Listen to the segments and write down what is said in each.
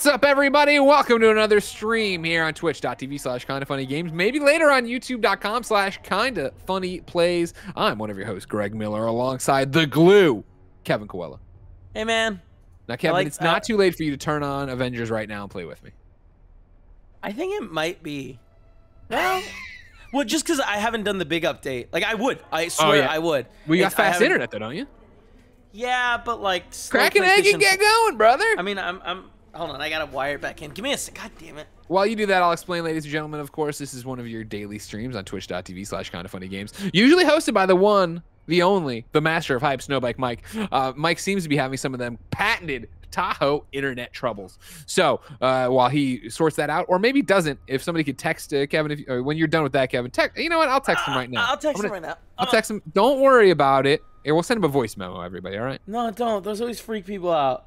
What's up, everybody? Welcome to another stream here on twitch.tv slash kinda funny games. Maybe later on youtube.com slash kinda funny plays. I'm one of your hosts, Greg Miller, alongside the glue, Kevin Coelho. Hey, man. Now, Kevin, like- it's not uh, too late for you to turn on Avengers right now and play with me. I think it might be. Well, well, just because I haven't done the big update. Like, I would. I swear Oh, yeah. I would. We got It's- fast internet, though, don't you? Yeah, but like. Crack an egg and get going, brother. I mean, I'm. I'm. Hold on, I gotta wire it back in. Give me a sec. God damn it. While you do that, I'll explain, ladies and gentlemen. Of course, this is one of your daily streams on twitch.tv slash kind of funny games. Usually hosted by the one, the only, the master of hype, Snowbike Mike. Uh, Mike seems to be having some of them patented Tahoe internet troubles. So uh, while he sorts that out, or maybe doesn't, if somebody could text uh, Kevin, if or when you're done with that, Kevin, text. You know what? I'll text him right now. Uh, I'll text I'm him right now. I'll Uh, text him. Don't worry about it. Here, we'll send him a voice memo, everybody. All right. No, don't. Those always freak people out.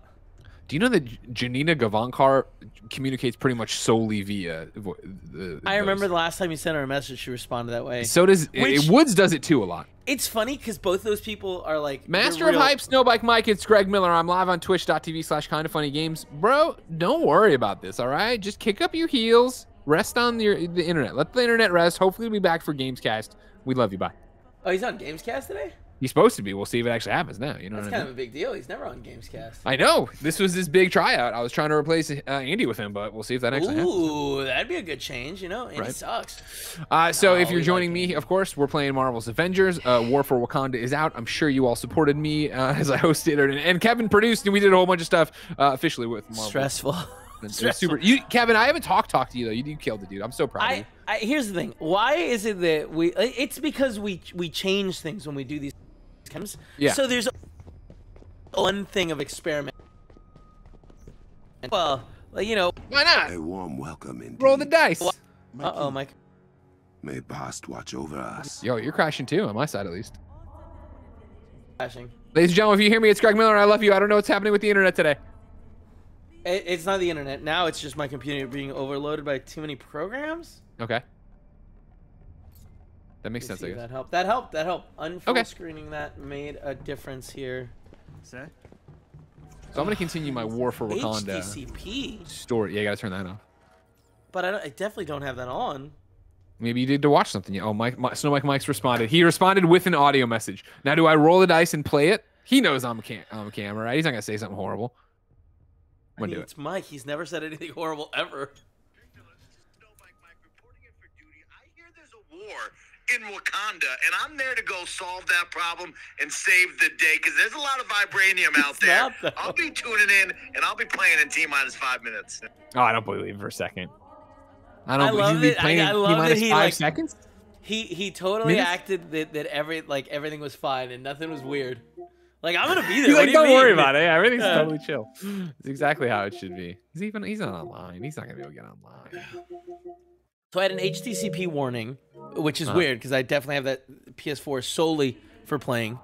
Do you know that Janina Gavankar communicates pretty much solely via vo- the? I remember voice? the last time you sent her a message, she responded that way. So does Which- Woods does it too a lot. It's funny because both those people are like Master of real- Hype, Snowbike Mike, it's Greg Miller. I'm live on twitch.tv slash kind of funny games. Bro, don't worry about this, all right? Just kick up your heels, rest on your, the internet. Let the internet rest. Hopefully, we'll be back for Gamescast. We love you. Bye. Oh, he's on Gamescast today. He's supposed to be. We'll see if it actually happens now. You know That's what I kind mean? of a big deal. He's never on Gamescast. I know. This was his big tryout. I was trying to replace uh, Andy with him, but we'll see if that actually happens. Ooh, that'd be a good change. You know, and he Right. sucks. Uh, so No, if you're we like joining me, of course, we're playing Marvel's Avengers. Uh, War for Wakanda is out. I'm sure you all supported me uh, as I hosted it, and, and Kevin produced, and we did a whole bunch of stuff uh, officially with Marvel. Stressful. Super. You, Kevin, I haven't talked talked to you though. You, you killed it, dude. I'm so proud of you. I here's the thing. Why is it that we? It's because we we change things when we do these. Games. Yeah. So there's one thing of experiment. Well, like, you know. Why not? A warm welcome indeed. Roll the dice. Uh oh, Mike. May past watch over us. Yo, you're crashing too, on my side at least. Crashing. Ladies and gentlemen, if you hear me, it's Greg Miller. I love you. I don't know what's happening with the internet today. It's not the internet now. It's just my computer being overloaded by too many programs. Okay. That makes sense, I guess. that helped. That helped. That helped. Unfull Okay. screening that made a difference here. So I'm gonna continue my War for Wakanda HDCP, story. Yeah, you gotta turn that off. but I, don't, I definitely don't have that on. Maybe you need to watch something. Oh, Mike, Mike Snow Mike Mike's responded. He responded with an audio message. Now, do I roll the dice and play it? He knows I'm cam- on camera, right? He's not gonna say something horrible. I I'm mean, gonna do it. it's Mike. He's never said anything horrible ever. Snowbike Mike reporting it for duty. I hear there's a war in Wakanda, and I'm there to go solve that problem and save the day because there's a lot of vibranium out there. not. I'll be tuning in, and I'll be playing in T minus five minutes. Oh, I don't believe it for a second. I don't I believe love you'd be it. I- playing I in love that T-minus he, five like- seconds. He he totally Minutes? acted that, that every like everything was fine and nothing was weird. Like I'm gonna be there. Like, do you don't worry about it. Yeah, everything's Yeah. totally chill. It's exactly how it should be. He's even he's not online. He's not gonna be able to get online. So I had an HDCP warning, which is weird because I definitely have that PS4 solely for playing.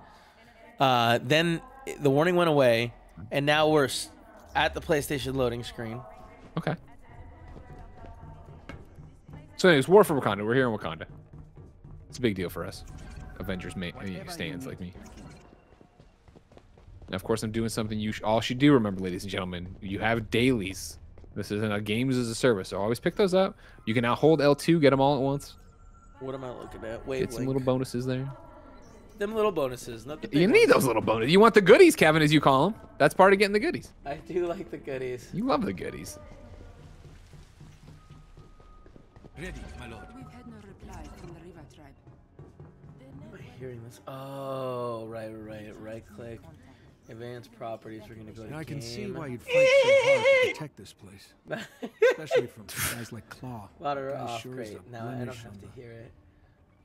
Uh, then the warning went away, and now we're at the PlayStation loading screen. Okay. So, anyways, War for Wakanda. We're here in Wakanda. It's a big deal for us. Avengers ma- stands like me. Now, of course, I'm doing something you sh- all should do. Remember, ladies and gentlemen, you have dailies. This isn't a games as a service, so always pick those up. You can now hold L2, get them all at once. What am I looking at? Wait, Get some little bonuses there. them little bonuses. Not the big You need ones. those little bonuses. You want the goodies, Kevin, as you call them. That's part of getting the goodies. I do like the goodies. You love the goodies. Ready, my lord. We've had no reply from the River tribe. Am I hearing this? Oh, right, right. Right click. Advanced properties. We're gonna go to And I can see why you'd fight so hard to protect this place, especially from guys like Klaw. Louder Guys off. sure Great. Now I don't have to hear it.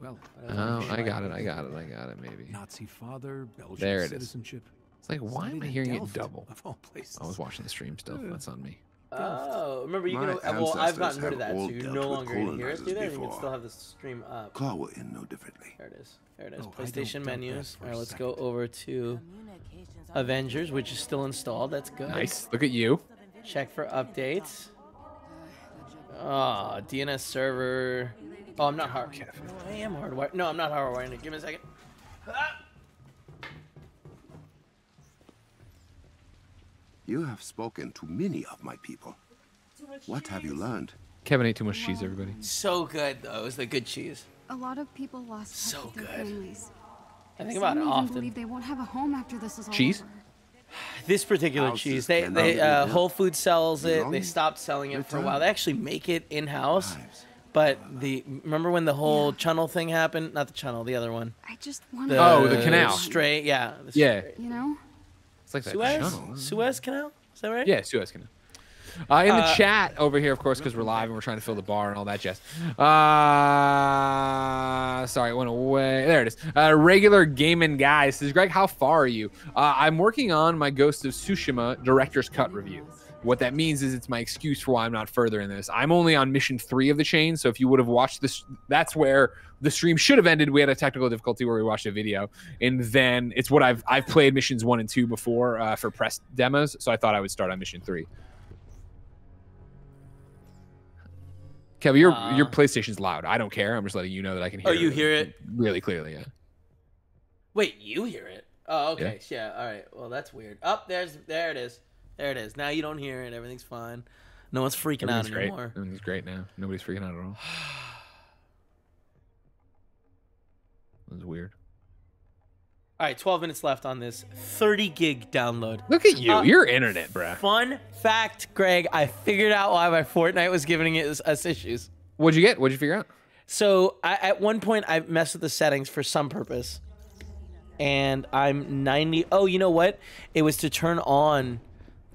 Well, Oh, I got it. I got it. I got it. Maybe. Nazi father, Belgian There it is. citizenship. It's like, why am I in hearing it double? Of all places. I was watching the stream still. That's on me. Oh, remember you My can. Well, I've gotten rid of that, so you're no longer gonna hear it colonizers through there. and You can still have the stream up. Klaw will end no differently. There it is. There it is. Oh, PlayStation menus. for All a right, let's go over to Avengers, which is still installed. That's good. Nice. Look at you. Check for updates. Oh, ah, DNS server. Oh, I'm not hard. No, I am hardwired. No, I'm not hardwired. Give me a second. Ah! You have spoken to many of my people. What have you learned? Kevin ate too much cheese, everybody. So good though. It was the good cheese. A lot of people lost touch So with their good. families. I think Some about it even often. believe they won't have a home after this is all Cheese? over. This particular Houses cheese, they they uh. Whole Foods sells it. They stopped selling it for a while. They actually make it in house. But the remember when the whole channel thing happened? Not the channel, the other one. I just want The to. Oh, the canal. Straight, yeah. the Yeah. straight- You know? It's like Suez, channel. Suez Canal. Is that right? Yeah, Suez Canal. Uh, in the Uh, chat over here, of course, because we're live and we're trying to fill the bar and all that jazz. Uh, sorry, it went away. There it is. Uh, regular gaming guy says, Greg, how far are you? Uh, I'm working on my Ghost of Tsushima director's cut review. What that means is it's my excuse for why I'm not further in this. I'm only on mission three of the chain, so if you would have watched this, that's where the stream should have ended. We had a technical difficulty where we watched a video, and then it's what I've I've played missions one and two before uh, for press demos, so I thought I would start on mission three. Kevin, your Uh, your PlayStation's loud. I don't care. I'm just letting you know that I can hear. Oh, you hear it? really clearly. Yeah. Wait, you hear it? Oh, okay. Yeah. All right. Well, that's weird. Up there's there it is. There it is. Now you don't hear it. Everything's fine. No one's freaking out great. anymore. Everything's great now. Nobody's freaking out at all. That's weird. All right, 12 minutes left on this 30 gig download. Look at you. Uh, You're internet, bruh. Fun fact, Greg, I figured out why my Fortnite was giving it us issues. What'd you get? What'd you figure out? So I, at one point, I messed with the settings for some purpose, and I'm 90. Oh, you know what? It was to turn on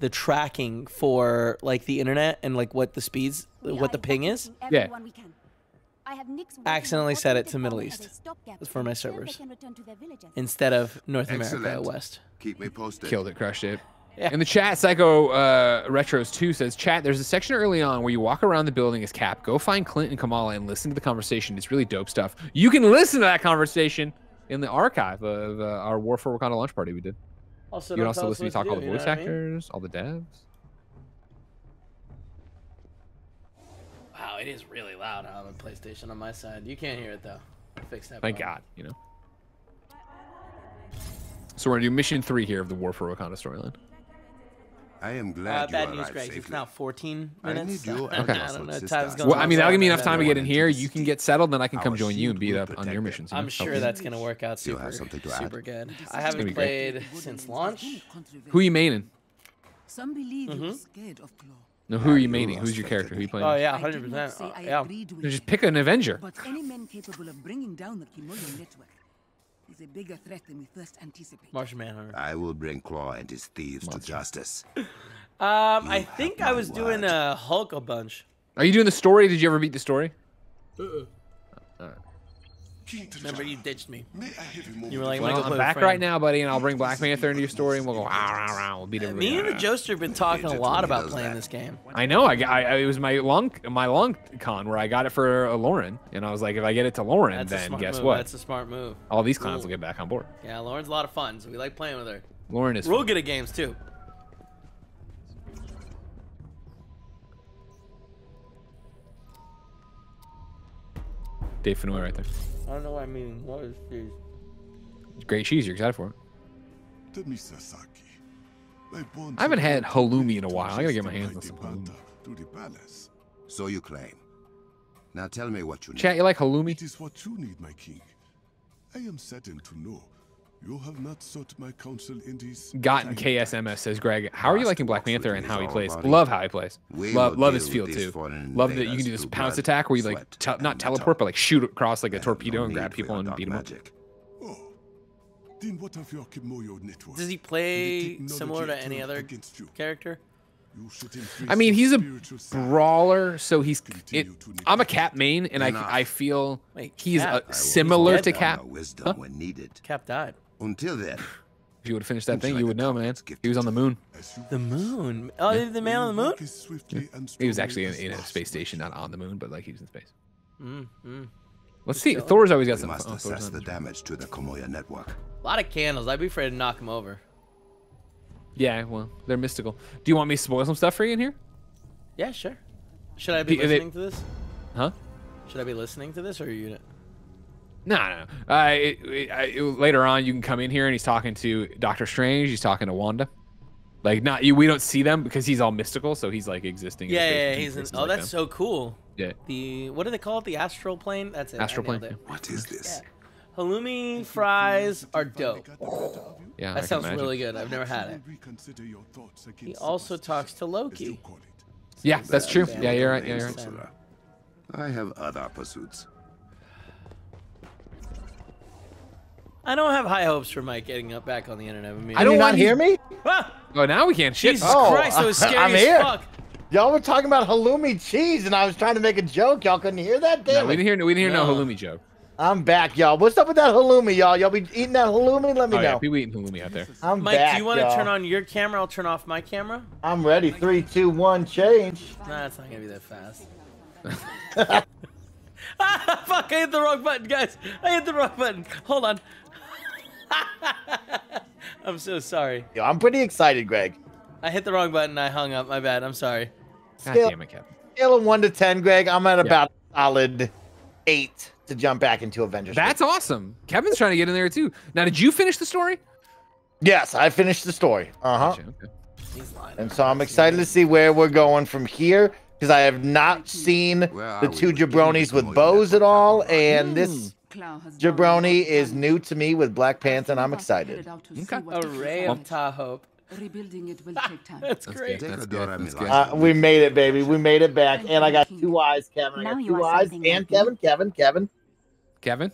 the tracking for like the internet and like what the speeds, what the ping is. Yeah. Accidentally set it to Middle East. It's for my servers. Instead of North America West. Keep me posted. Killed it, crushed it. Yeah. In the chat, Psycho uh, Retros 2 says, Chat, there's a section early on where you walk around the building as Cap. Go find Clint and Kamala and listen to the conversation. It's really dope stuff. You can listen to that conversation in the archive of uh, our War for Wakanda launch party we did. Also, you can also listen to what talk all do, the voice what I mean? actors, all the devs. Wow, it is really loud on the PlayStation on my side. You can't hear it though. Fix that. Thank problem. God, you know. So we're gonna do mission three here of the War for Wakanda storyline. I am Uh, glad you bad arrived news, Greg. safely. It's now 14 I minutes. need you I and Okay. don't know. Sister. Time's going. Well, I mean, that'll give me enough time to get in here. You can get settled, then I can come join you and beat up on your it. missions. I'm sure Help that's gonna work out super, have something to add? super good. I haven't played since launch. Who are you maining? Some believe Mm-hmm. you were scared of Klaw. No, who are you you maining? Who's your character? in Who you playing? Oh yeah, hundred percent. Yeah. No, Just pick an Avenger. But any man capable of bringing down the Kimoyo network is a bigger threat than we first anticipated. Martian Manhunter. I will bring Klaw and his thieves to justice. Um, I think I my was doing a Hulk a bunch. Are you doing the story? Did you ever beat the story? Remember, you ditched me. May I have a moment You were like, Well, I'm back with right now, buddy, and I'll bring Black Panther into your story, and we'll go. "Ah, rah, rah," We'll beat everybody. Me and the up. Joester have been talking a lot about playing that. this game. I know. I, got- I, I it was my long my long con where I got it for uh, Lauren, and I was like, if I get it to Lauren, That's then guess move. what? That's a smart move. All these clowns Cool. will get back on board. Yeah, Lauren's a lot of fun, so we like playing with her. Lauren is. We're fun. good at games too. Dave Fenway right there. I don't know what I mean. What is this? Great cheese. You're excited for it. To Misasaki. I haven't had bound halloumi in a while. I gotta get my hands on the some halloumi. Bata To the palace. So you claim. Now tell me what you need. Chat, you like halloumi? It is what you need, my king. I am saddened to know you have not sought my counsel in these. Gotten trying KSMS says Greg. How are you liking Black Panther and how he plays? about. Love how he plays. Love love his deal feel too. Love that you can do this through pounce attack where you like te- not teleport but like shoot across like a torpedo no and grab people your and dark beat them up. magic. Oh. Then what of your Kimoyo network? Does he play similar to any other you? character? You I mean, he's a brawler, so he's. It, I'm a neglect Cap main, and I I feel Wait, he's Cap? uh, similar to dead Honor Cap. wisdom Huh? when needed. Cap died. Until then, If you would have finished that thing, you would know, man. He was on the moon. The moon. Oh, Yeah. the man on the moon. walk as swiftly and He was actually in, in a space station, not on the moon, but like he was in space. Mm, mm. Let's see. Thor's always got we some. must oh, Thor's assess the damage to the Kimoyo network. A lot of candles. I'd be afraid to knock him over. Yeah, well, they're mystical. Do you want me to spoil some stuff for you in here? Yeah, sure. Should I be Do- they- listening to this? Huh? Should I be listening to this, or are you? No, no. no. Uh, it, it, I, it- later on, you can come in here and he's talking to Doctor Strange. He's talking to Wanda. Like not you. We don't see them because he's all mystical, so he's like existing. in Yeah, yeah, he's in. Oh, like that's them. so cool. Yeah. The what do they call it? The astral plane. That's it. Astral plane, it. What is this? Halloumi fries are dope. Yeah, That can sounds really good. I've never had it. Reconsider He also talks to Loki. Yeah, that's true. Yeah, Yeah, you're right. Yeah, you're right. I have other pursuits. I don't have high hopes for Mike getting up back on the internet with me. I don't you not want hear me? Ah! Oh, now we can't shit. Jesus Oh, Christ, that was scary I'm as here. fuck. Y'all were talking about halloumi cheese, and I was trying to make a joke. Y'all couldn't hear that? No, Damn we it. didn't hear. We didn't hear no, No. halloumi joke. I'm back, y'all. What's up with that halloumi, y'all? Y'all be eating that halloumi? Let me Oh yeah, know. people eating halloumi out there. I'm Mike, back, do you want to turn on your camera? I'll turn off my camera. I'm ready. Three, two, one, change. Nah, it's not gonna be that fast. ah, fuck! I hit the wrong button, guys. I hit the wrong button. Hold on. I'm so sorry. Yo, I'm pretty excited, Greg. I hit the wrong button. I hung up. My bad. I'm sorry. God Scale- damn it, Kevin. Scale of one to ten, Greg. I'm at Yeah. about a solid eight to jump back into Avengers. That's awesome. Kevin's trying to get in there too. Now, did you finish the story? yes, I finished the story. Uh huh. Gotcha, okay. And so I'm excited to see where we're going from here because I have not seen the two jabronis with bows at all, and this Clow has done jabroni is new to me with Black Panther, and I'm excited. Headed out to Okay. A ray of like. Tahoe. Rebuilding it will take time. That's That's great. good. That's good. That's good. Uh, we made it, baby. We made it back, and I got two eyes, Kevin. I got you two eyes, and. Kevin, Kevin, Kevin. Kevin.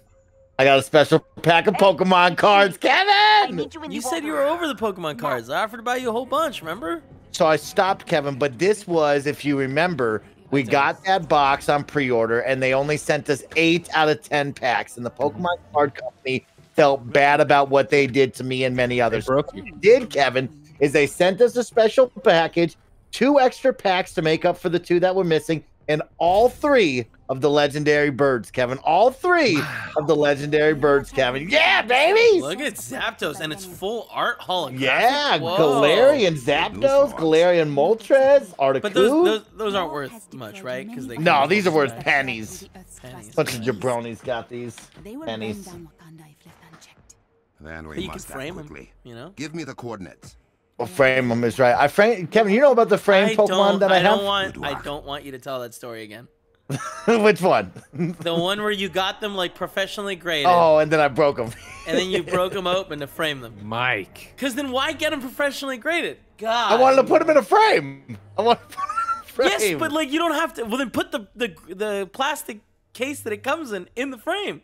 I got a special pack of Pokemon cards, I Kevin. need you You said you were over the Pokemon cards. I offered to buy you a whole bunch. Remember? So I stopped, Kevin, but this was, if you remember, we got that box on pre-order, and they only sent us eight out of ten packs, and the Pokemon card company felt bad about what they did to me and many others. What they did, Kevin, is they sent us a special package, two extra packs to make up for the two that were missing, and all three of the legendary birds, Kevin. All three of the legendary birds, Kevin. Yeah, baby. Look at Zapdos, and it's full art holographic. Yeah, Whoa. Galarian Zapdos, Galarian Moltres, Articuno. But those, those those aren't worth much, right? Because they No, these are worth that. pennies. Pennies. Bunch of jabronis got these. They will pennies. burn down Wakanda if left unchecked. Then we you must frame them. quickly. You know. Give me the coordinates. Well, frame them is right. I frame Kevin. You know about the frame I Pokemon that I, I don't have? want. I don't want you to tell that story again. Which one? The one where you got them like professionally graded, oh, and then I broke them. and then you broke them open to frame them. Mike. Cause then why get them professionally graded? God. I wanted to put them in a frame. I want to put 'em in a frame. Yes, but like you don't have to. Well, then put the the the plastic case that it comes in in the frame.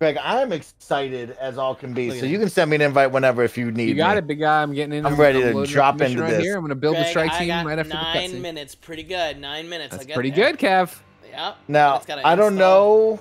Greg, I'm excited as all can be. Look So you can send me an invite whenever if you need. Me. You got me. it, big guy. I'm getting in. I'm ready to loading up the drop mission into right this. Here. I'm gonna build the strike team right after the nine minutes. Pretty good. Nine minutes. That's I'll pretty there. good, Kev. Yep. Now It's gotta I don't know,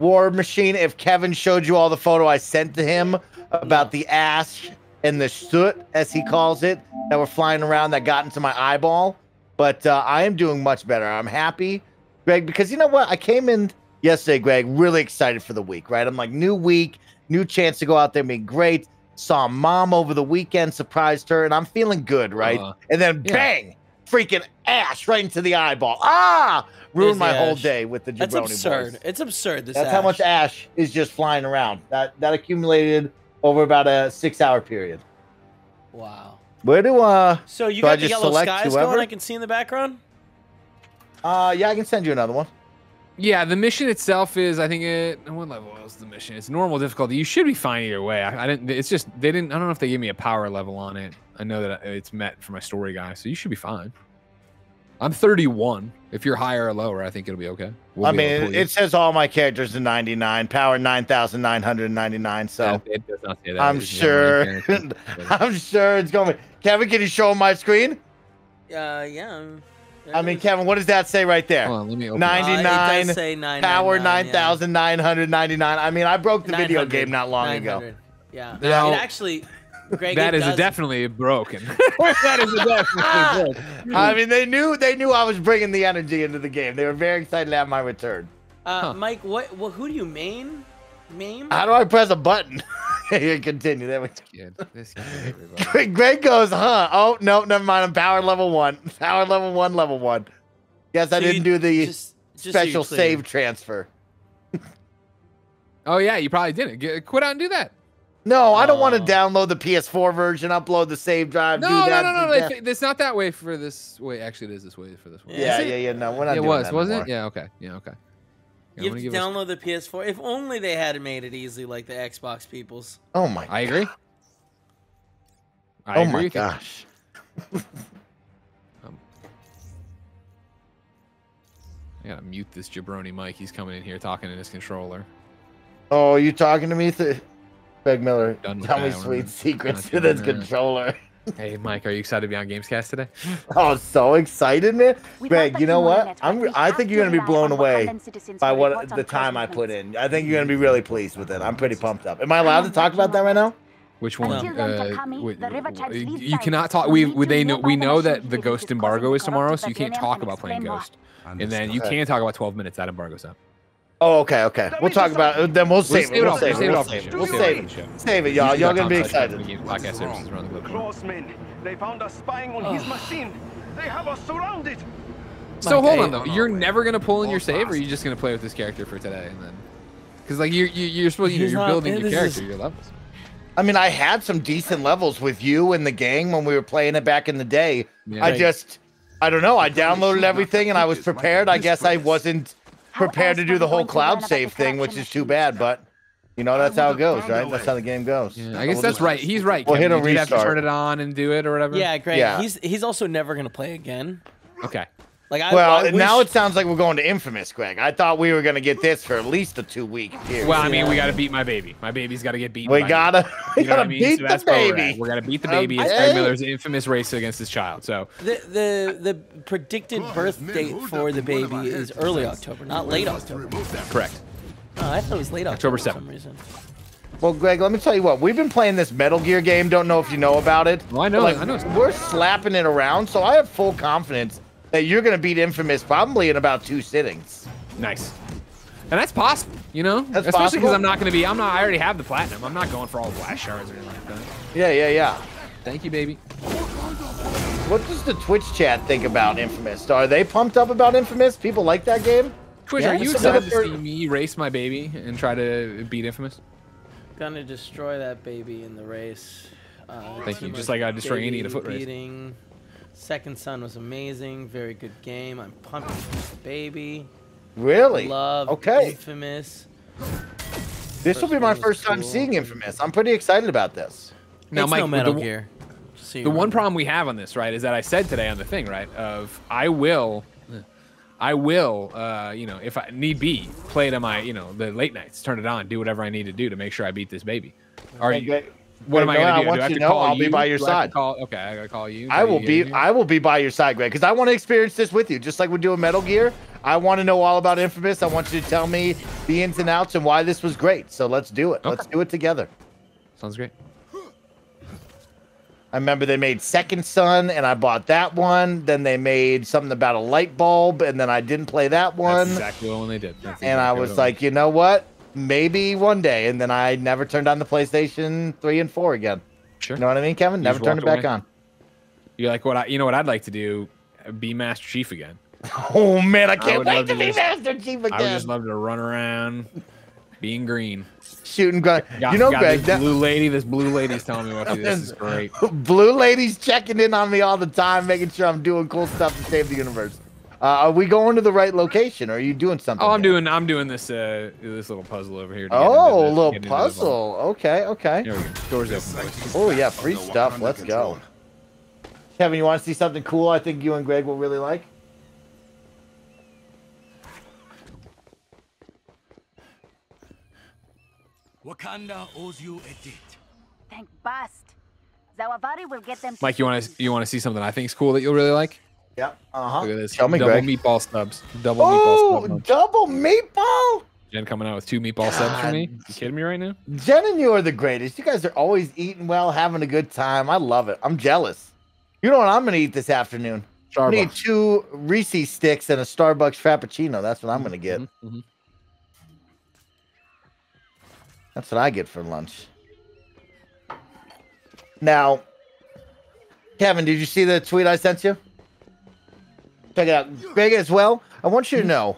War Machine, if Kevin showed you all the photo I sent to him about the ash and the soot, as he calls it, that were flying around that got into my eyeball. But uh, I am doing much better. I'm happy, Greg, because you know what? I came in yesterday, Greg, really excited for the week. Right? I'm like, new week, new chance to go out there and be great. Saw mom over the weekend, surprised her, and I'm feeling good, right? Uh, and then yeah. bang, freaking ash right into the eyeball. Ah, ruined my the whole day with the jabroni. That's absurd. boys. It's absurd. This That's how much ash is just flying around. That that accumulated over about a six hour period. Wow. Where do uh So you Do I got the yellow skies whoever? going. I can see in the background. uh yeah I can send you another one. Yeah, the mission itself is, I think it. What level is the mission? It's normal difficulty. You should be fine either way. I, I didn't. It's just they didn't. I don't know if they gave me a power level on it. I know that it's met for my story guy, so you should be fine. I'm 31. If you're higher or lower, I think it'll be okay. We'll I be mean it, says all my characters are 99, power 9999. So Yeah, it does not say that. I'm It's sure. I'm sure it's going to be Kevin, can you show my screen? Uh, yeah. There I mean, is. Kevin, what does that say right there? Hold on, let me open. Nine- it. Uh, 99, say nine, Power nine, nine, yeah. 9999. I mean, I broke the video game not long ago. Yeah. Now- it actually, Greg, That it is does, definitely broken. that is definitely broken. I mean, they knew they knew I was bringing the energy into the game. They were very excited to have my return. Uh, Huh. Mike, what? Well, who do you main? Main? How do I press a button? Here, continue. There we Kid, this kid, everybody. go. Greg goes, huh? Oh no, never mind. I'm power level one. Power level one, level one. Yes, I So you didn't do the just- just so special clear. save transfer. Oh yeah, you probably didn't. Get, quit out and do that. No, I don't want to Oh. download the PS4 version, upload the save drive, No, do no, that. no, no, do no. that. It's, it's not that way for this. Wait, actually, it is this way for this one. Yeah, yeah, yeah. No, we're not it doing was, that wasn't anymore. it? Yeah. Okay. Yeah. Okay. Yeah, You have to gonna us- download the PS4. If only they had made it easy like the Xbox people's. Oh my. I agree. I oh agree my with you. gosh. Um, I gotta mute this jabroni mic. He's coming in here talking in his controller. Oh, you talking to me? Th- Greg Miller, tell me sweet secrets Not to this controller. Hey, Mike, are you excited to be on Gamescast today? Oh, so excited, man. Without Greg, you know what? I'm. I think you're gonna be blown away by what the time I put in. I think you're gonna be really pleased with it. I'm pretty pumped up. Am I allowed to talk about that right now? Which one? Uh, Takami, wait, the river chimes you- lead you sides. cannot talk. We We, need we to they know we know that the ghost embargo is tomorrow, so you can't talk about playing. Ghost. And then you Okay. can talk about 12 minutes. That embargo's up. Oh, okay, okay. We'll talk about it. Then we'll save save it. it We'll save it. We'll save it. We'll We'll save it save it. Save it, y'all. Y'all gonna be excited. Podcast the globe. They found us spying on his machine. They have us surrounded. So Mike, hold on though. You're never gonna pull in your save, or are you just gonna play with this character for today and then? Because like you you you're supposed you know, He's you're not- building your character, is- your levels. I mean, I had some decent levels with you and the gang when we were playing it back in the day. Yeah. I Right. just, I don't know. I downloaded everything and I was prepared. I guess I wasn't prepared to do the whole cloud save thing, which is too bad. But you know, that's how it goes, right? That's how the game goes. Yeah, I guess that's right. He's right. We'll hit a you have to turn it on and do it or whatever. Yeah, great. Yeah. He's he's also never gonna play again. Okay. Like I Well, I now it sounds like we're going to Infamous, Greg. I thought we were going to get this for at least a two week period. Well, I mean, we got to beat my baby. My baby's got to get beat. we gotta, we You know what gotta I mean? beat So the that's we're baby. We're gonna beat the baby. It's Okay. Greg Miller's infamous race against his child. So the the the predicted birth date for the baby is early October, not late October. correct. Oh, I thought it was late October October, for 7th. some reason. Well, Greg, let me tell you what. We've been playing this Metal Gear game. Don't know if you know about it. Well, I know Like, it. I know. We're slapping it around, so I have full confidence that you're going to beat Infamous probably in about two sittings. Nice. And that's possible, you know, That's especially because I'm not gonna be. I'm not. I already have the platinum. I'm not going for all the blast shards or anything like that. Yeah, yeah, yeah. Thank you, baby. What does the Twitch chat think about Infamous? Are they pumped up about Infamous? People like that game? Twitch, Yeah, are you excited to see me race my baby and try to beat Infamous? Gonna destroy that baby in the race. Uh, Thank you. Just like I destroy Andy in a foot race. Beating. Second son was amazing. Very good game. I'm pumped for the baby. Really? Love Okay. Infamous. This will be my one was first time cool. seeing Infamous. I'm pretty excited about this. Now, it's Mike, no the Metal one- Gear. just so you The one problem we have on this, right, is that I said today on the thing, right, of I will, I will, uh, you know, if I need be, play it on my, you know, the late nights, turn it on, do whatever I need to do to make sure I beat this baby. Are Hey, you? What am I gonna I do? want do I have you to to know call I'll be by your Do I side. Call, okay, I gotta call you. I will you be get in here? I will be by your side, Greg, because I want to experience this with you. Just like we're doing Metal Gear. I want to know all about Infamous. I want you to tell me the ins and outs and why this was great. So let's do it. Let's do it together. Sounds great. I remember they made Second Son, and I bought that one. Then they made something about a light bulb, and then I didn't play that one. That's exactly the one they did. That's and I was like, you know what? Maybe one day. And then I never turned on the PlayStation 3 and 4 again. Sure. You know what I mean, Kevin? You Never turned it walked back on. You're like, what? I, you know what I'd like to do? Be Master Chief again. Oh, man. I can't would wait to to be just- Master Chief again. I would just love to run around, being green. Shooting gun. Got, You know, Greg, this that, blue lady. This blue lady's telling me what to do. This is great. Blue Lady's checking in on me all the time, making sure I'm doing cool stuff to save the universe. Uh, are we going to the right location? Or are you doing something? Oh, I'm here? doing. I'm doing this. Uh, this little puzzle over here. to Oh, into a little get into the vault. puzzle. Okay, okay. There we go. Doors open. Oh, yeah, free stuff. Let's go. Kevin, you want to see something cool? I think you and Greg will really like. Wakanda owes you a debt. Thank bust. Zawavari will get them. Mike, you want to you want to see something I think is cool that you'll really like? Yep. Uh huh. Look at this. Show me, Double Greg. meatball stubs. Double Oh, meatball stubs. double meatball! Jen coming out with two meatball subs for me. God. You kidding me right now? Jen and you are the greatest. You guys are always eating well, having a good time. I love it. I'm jealous. You know what I'm gonna eat this afternoon? I'm gonna eat two Reese sticks and a Starbucks Frappuccino. That's what I'm gonna get. Mhm, mhm. That's what I get for lunch. Now, Kevin, did you see the tweet I sent you? Check it out. Greg as well. I want you to know,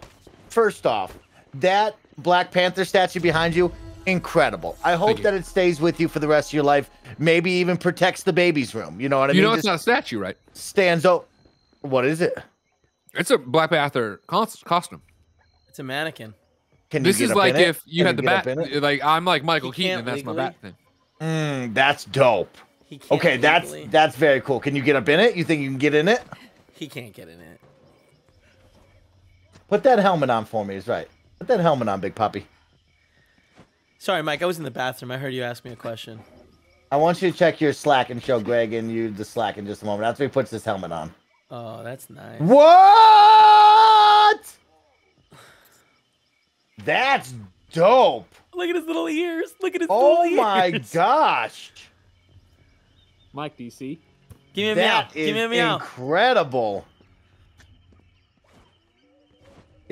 first off, that Black Panther statue behind you incredible. I hope that it stays with you for the rest of your life. Maybe even protects the baby's room. You know what I you mean? You know it's Just not a statue, right? stands up. What is it? It's a Black Panther costume. It's a mannequin. Can This you is like if you Can had the get bat. Like I'm like Michael He Keaton, and can't that's my legally. bat thing. Mm, that's dope. He can't Okay, that's that's very cool. Can you get up in it? You think you can get in it? he can't get in it. Put that helmet on for me. Is right. Put that helmet on, big puppy. Sorry, Mike. I was in the bathroom. I heard you ask me a question. I want you to check your Slack and show Greg and you the Slack in just a moment. After he puts this helmet on. Oh, that's nice. What? That's dope. Look at his little ears. Look at his Oh little my gosh. Mike do you see? Give me a meow. Give me a is meow. incredible.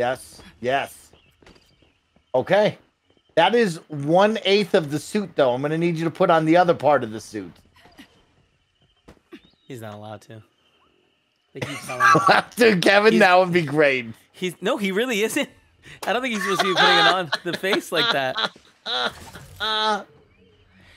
Yes, yes. Okay. That is one eighth of the suit, though. I'm gonna need you to put on the other part of the suit. He's not allowed to. They keep telling. Dude, Kevin, He's- that would be great. He's no, he really isn't. I don't think he's supposed to be putting it on the face like that.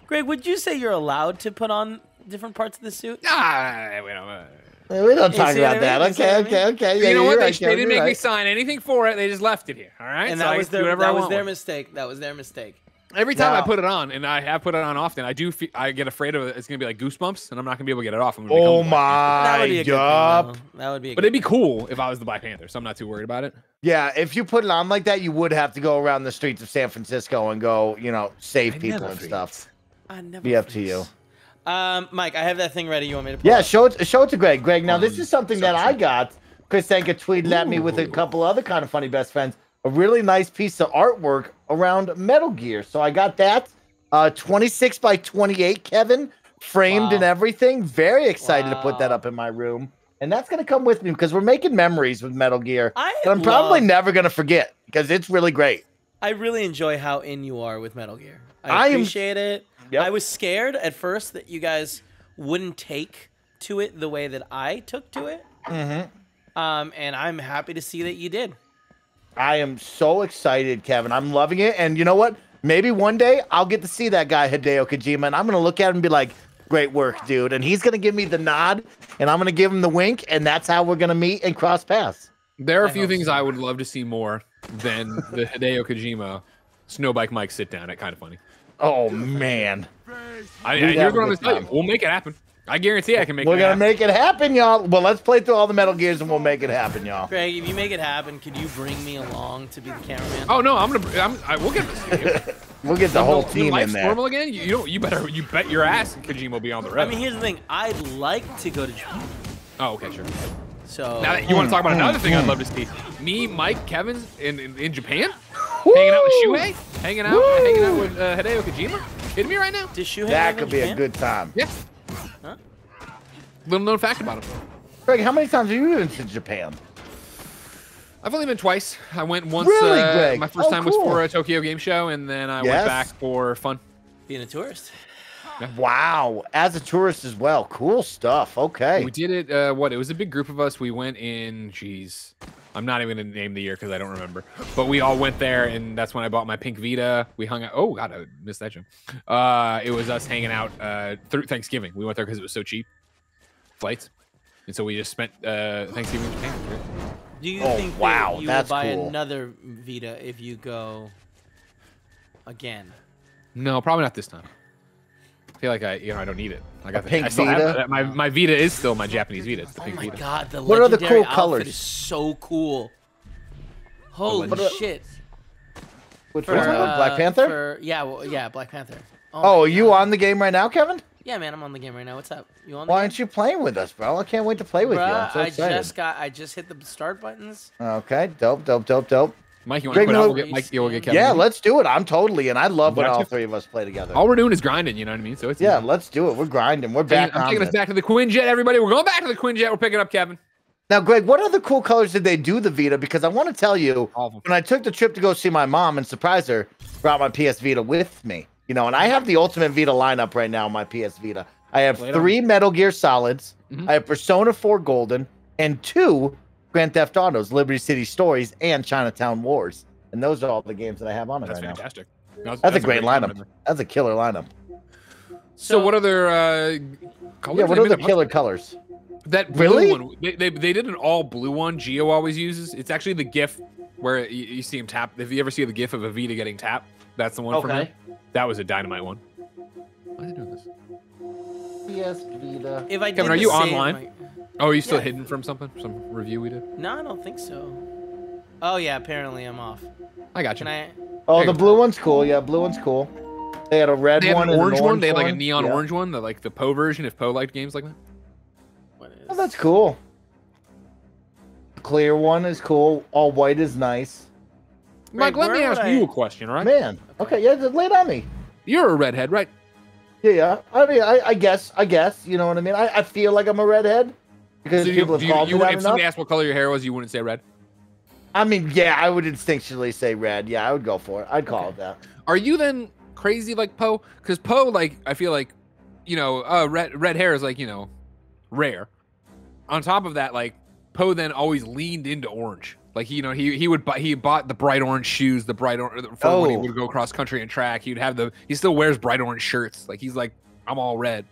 Greg, would you say you're allowed to put on different parts of the suit? Ah, we don't. We don't You talk see what I about that. mean? You Okay, what I mean? okay, okay. Yeah, you know what? They, right, they didn't you're make me sign anything for it. They just left it here. All right. And So that I was their that was their with mistake. That was their mistake. Every time I put it on, and I have put it on often, I do. Fe- I get afraid of it. It's gonna be like goosebumps, and I'm not gonna be able to get it off. I'm gonna Oh become the That my would be a good yup. thing. though. That would be a But it'd be cool if I was the Black Panther, so I'm not too worried about it. Yeah, if you put it on like that, you would have to go around the streets of San Francisco and go, you know, save I people and freeze. stuff. I never Be up to you. Um, Mike, I have that thing ready. You want me to? Yeah, up? show it. Show it to Greg. Greg, now this Um, is something that I got. Chris Sanka tweeted at me with a couple other kind of funny best friends. A really nice piece of artwork around Metal Gear. So I got that. Uh, 26 by 28, Kevin, framed and everything. Very excited to put that up in my room. And that's gonna come with me because we're making memories with Metal Gear. I that I'm probably never gonna forget because it's really great. I really enjoy how in you are with Metal Gear. I, I am- appreciate it. Yep. I was scared at first that you guys wouldn't take to it the way that I took to it. Mm-hmm. Um, and I'm happy to see that you did. I am so excited, Kevin. I'm loving it. And you know what? Maybe one day I'll get to see that guy, Hideo Kojima, and I'm going to look at him and be like, great work, dude. And he's going to give me the nod, and I'm going to give him the wink, and that's how we're going to meet and cross paths. There are a few things so. I would love to see more than the Hideo Kojima Snowbike Mike sit down at kind of funny. Oh, man. I, I, We'd here's have a what I'm good gonna tell you. time. We'll make it happen. I guarantee I can make it happen. We're it going to happen. make it happen, y'all. Well, let's play through all the Metal Gears, and we'll make it happen, y'all. Greg, if you make it happen, could you bring me along to be the cameraman? Oh no, I'm gonna. I'm, I, we'll get this. We'll get the whole When team in life's there. normal again. You, you don't. You better. You bet your ass Kojima will be on the road. I mean, here's the thing. I'd like to go to Japan. oh, okay, sure. So Now that you want to talk about another thing, I'd love to see me, Mike, Kevin in in, in Japan, hanging out with Shuhei, hanging out, hanging out with uh, Hideo Kojima. Kidding me right now? does Shuhei That could be a good time. Yeah. Huh? Little known fact about him. Greg, how many times have you been to Japan? I've only been twice. I went once. Really, uh, Greg? My first Oh, time cool. was for a Tokyo Game Show, and then I Yes. went back for fun. Being a tourist. Wow. As a tourist as well. Cool stuff. Okay. We did it. Uh, what? It was a big group of us. We went in. Jeez, I'm not even gonna name the year because I don't remember. But we all went there, and that's when I bought my pink Vita. We hung out. Oh God, I missed that show. Uh, it was us hanging out uh, through Thanksgiving. We went there because it was so cheap, flights, and so we just spent uh, Thanksgiving in Japan. It. Do you Oh, think wow, that you that's will buy cool. another Vita if you go again? No, probably not this time. I feel like I, you know, I don't need it. I got the, pink I still Vita? it. My my Vita is still my Japanese Vita. It's the Oh pink my Vita. god, the What are the cool outfit colors? is so cool. Holy What are- shit! Which For, one? uh, Black Panther? For, yeah, well, yeah, Black Panther. oh, my are you God. on the game right now, Kevin? Yeah, man, I'm on the game right now. What's up? You on? The Why game? aren't you playing with us, bro? I can't wait to play with you. I'm Bruh, so I just got. I just hit the start buttons. Okay, dope, dope, dope, dope. Mike, you want to quit out? We'll get Mike. You'll get Kevin. yeah, let's do it. I'm totally, and I love when all three of us play together. All we're doing is grinding. You know what I mean? So it's yeah, easy. let's do it. We're grinding. We're back I'm taking us back to the Quinjet, everybody. We're going back to the Quinjet. We're picking up Kevin. Now, Greg, what other cool colors did they do the Vita? Because I want to tell you, when I took the trip to go see my mom and surprise her, brought my PS Vita with me. You know, and I have the Ultimate Vita lineup right now my PS Vita. I have it on. three Metal Gear Solids, Mhm. I have Persona 4 Golden, and two Grand Theft Autos, Liberty City Stories, and Chinatown Wars. And those are all the games that I have on it That's right now. fantastic. That's, That's, a great, lineup. lineup. That's a killer lineup. So, what other uh, colors? Yeah, what are made the killer colors? That blue Really? one. They, they, they did an all blue one. Geo always uses. It's actually the GIF where you, you see him tap. If you ever see the GIF of a Vita getting tapped, that's the one from him. Okay. That was a dynamite one. Why are they doing this? Yes, Vita. If I Kevin, are you same, online? Like- Oh, are you still Yeah. hidden from something? Some review we did? No, I don't think so. Oh yeah, apparently I'm off. I got you. Can I? Oh, There the you blue one's cool. Yeah, blue one's cool. They had a red They had one an and orange, one. They had like a neon Yeah. orange one, the like the Poe version. If Poe liked games like that. What is? Oh, that's cool. Clear one is cool. All white is nice. Mike, let me ask I- you a question, right? Man. Okay, yeah, just lay it on me. You're a redhead, right? Yeah, yeah. I mean, I, I guess, I guess. You know what I mean? I, I feel like I'm a redhead because So you, people have you, called you me would- that if somebody asked what color your hair was, you wouldn't say red. I mean, yeah, I would instinctually say red. Yeah, I would go for it. I'd call it that. Are you then crazy like Poe? Because Poe, like, I feel like, you know, uh, red red hair is like, you know, rare. On top of that, like, Poe then always leaned into orange. Like, you know, he he would buy he bought the bright orange shoes, the bright orange for when he Oh. would go cross country and track. He'd have the he still wears bright orange shirts. Like he's like, I'm all red.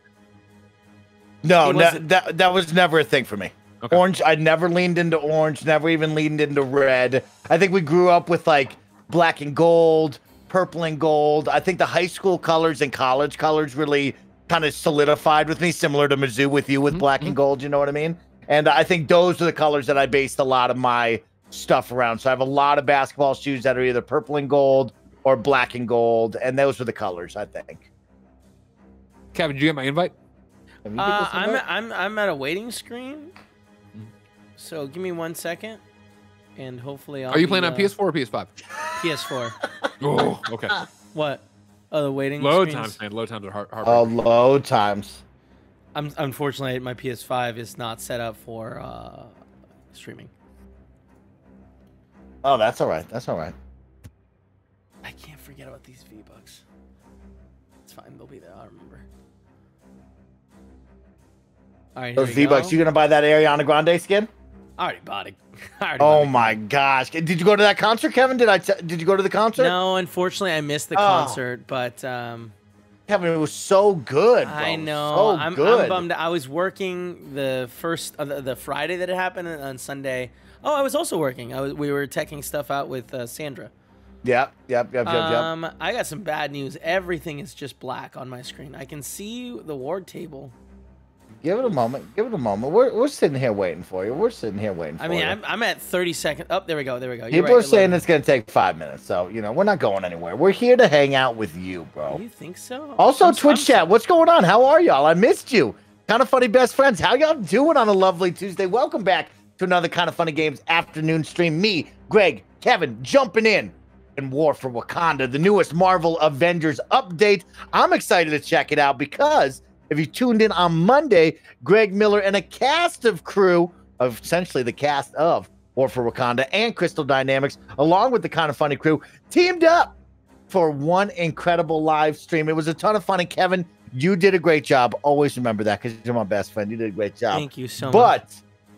No, He ne- wasn't- that that was never a thing for me. Okay. Orange, I never leaned into orange, never even leaned into red. I think we grew up with like black and gold, purple and gold. I think the high school colors and college colors really kind of solidified with me, similar to Mizzou with you with mm-hmm, black and mm-hmm. gold. You know what I mean? And I think those are the colors that I based a lot of my stuff around. So I have a lot of basketball shoes that are either purple and gold or black and gold, and those are the colors I think. Kevin, did you get my invite? Have you get Uh, I'm invite? I'm I'm at a waiting screen. So give me one second, and hopefully I'll. Are you be, playing on uh, PS4 or PS5? PS4. oh, okay. what? Oh, the waiting. Load screens? times, man. Load times are hard. hard Oh, low times. I'm unfortunately my PS5 is not set up for uh, streaming. Oh, that's all right. That's all right. I can't forget about these All right. Those V Bucks, go. you gonna buy that Ariana Grande skin? I already bought it. Already bought Oh it. my gosh! Did you go to that concert, Kevin? Did I? T- did you go to the concert? No, unfortunately, I missed the Oh. concert, but um, Kevin, it was so good. Bro. I know. So I'm, good. I'm bummed. I was working the first uh, the, the Friday that it happened and on Sunday. Oh, I was also working. I was. We were teching stuff out with uh, Sandra. Yep, yep, yep, yep, yep. Um, I got some bad news. Everything is just black on my screen. I can see the war table. Give it a moment. Give it a moment. We're, we're sitting here waiting for you. We're sitting here waiting for I mean, you. I'm, I'm at 30 seconds. Oh, there we go. There we go. You're People right, are saying it's gonna take five minutes, so you know we're not going anywhere. We're here to hang out with you, bro. You think so? Also, I'm- Twitch I'm- chat. What's going on? How are y'all? I missed you. Kind of funny best friends. How y'all doing on a lovely Tuesday? Welcome back to another kind of funny games afternoon stream. Me, Greg, Kevin, jumping in in War for Wakanda, the newest Marvel Avengers update. I'm excited to check it out because if you tuned in on Monday, Greg Miller and a cast of crew of essentially the cast of War for Wakanda and Crystal Dynamics, along with the kind of funny crew, teamed up for one incredible live stream. It was a ton of fun. And Kevin, you did a great job. Always remember that because you're my best friend. You did a great job. Thank you so much. But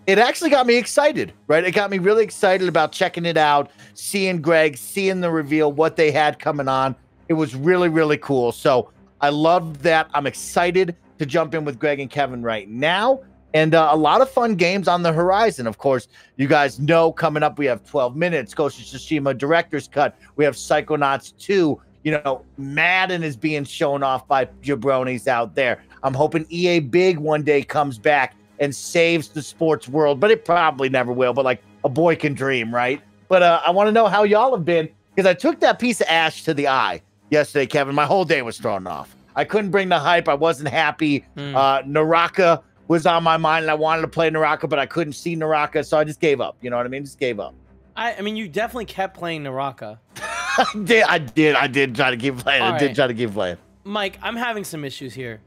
it actually got me excited, right? It got me really excited about checking it out, seeing Greg, seeing the reveal, what they had coming on. It was really, really cool. So I loved that. I'm excited to jump in with Greg and Kevin right now. And uh, a lot of fun games on the horizon. Of course, you guys know coming up, we have 12 minutes, Ghost of Tsushima Director's Cut. We have Psychonauts 2. You know, Madden is being shown off by jabronis out there. I'm hoping EA Big one day comes back and saves the sports world, but it probably never will. But like a boy can dream, right? But uh, I want to know how y'all have been because I took that piece of ash to the eye yesterday, Kevin. My whole day was thrown off. I couldn't bring the hype. I wasn't happy. Hmm. Uh, Naraka was on my mind, and I wanted to play Naraka, but I couldn't see Naraka, so I just gave up. You know what I mean? Just gave up. I, I mean, you definitely kept playing Naraka. I did. I did. I did try to keep playing. I All did right. try to keep playing. Mike, I'm having some issues here.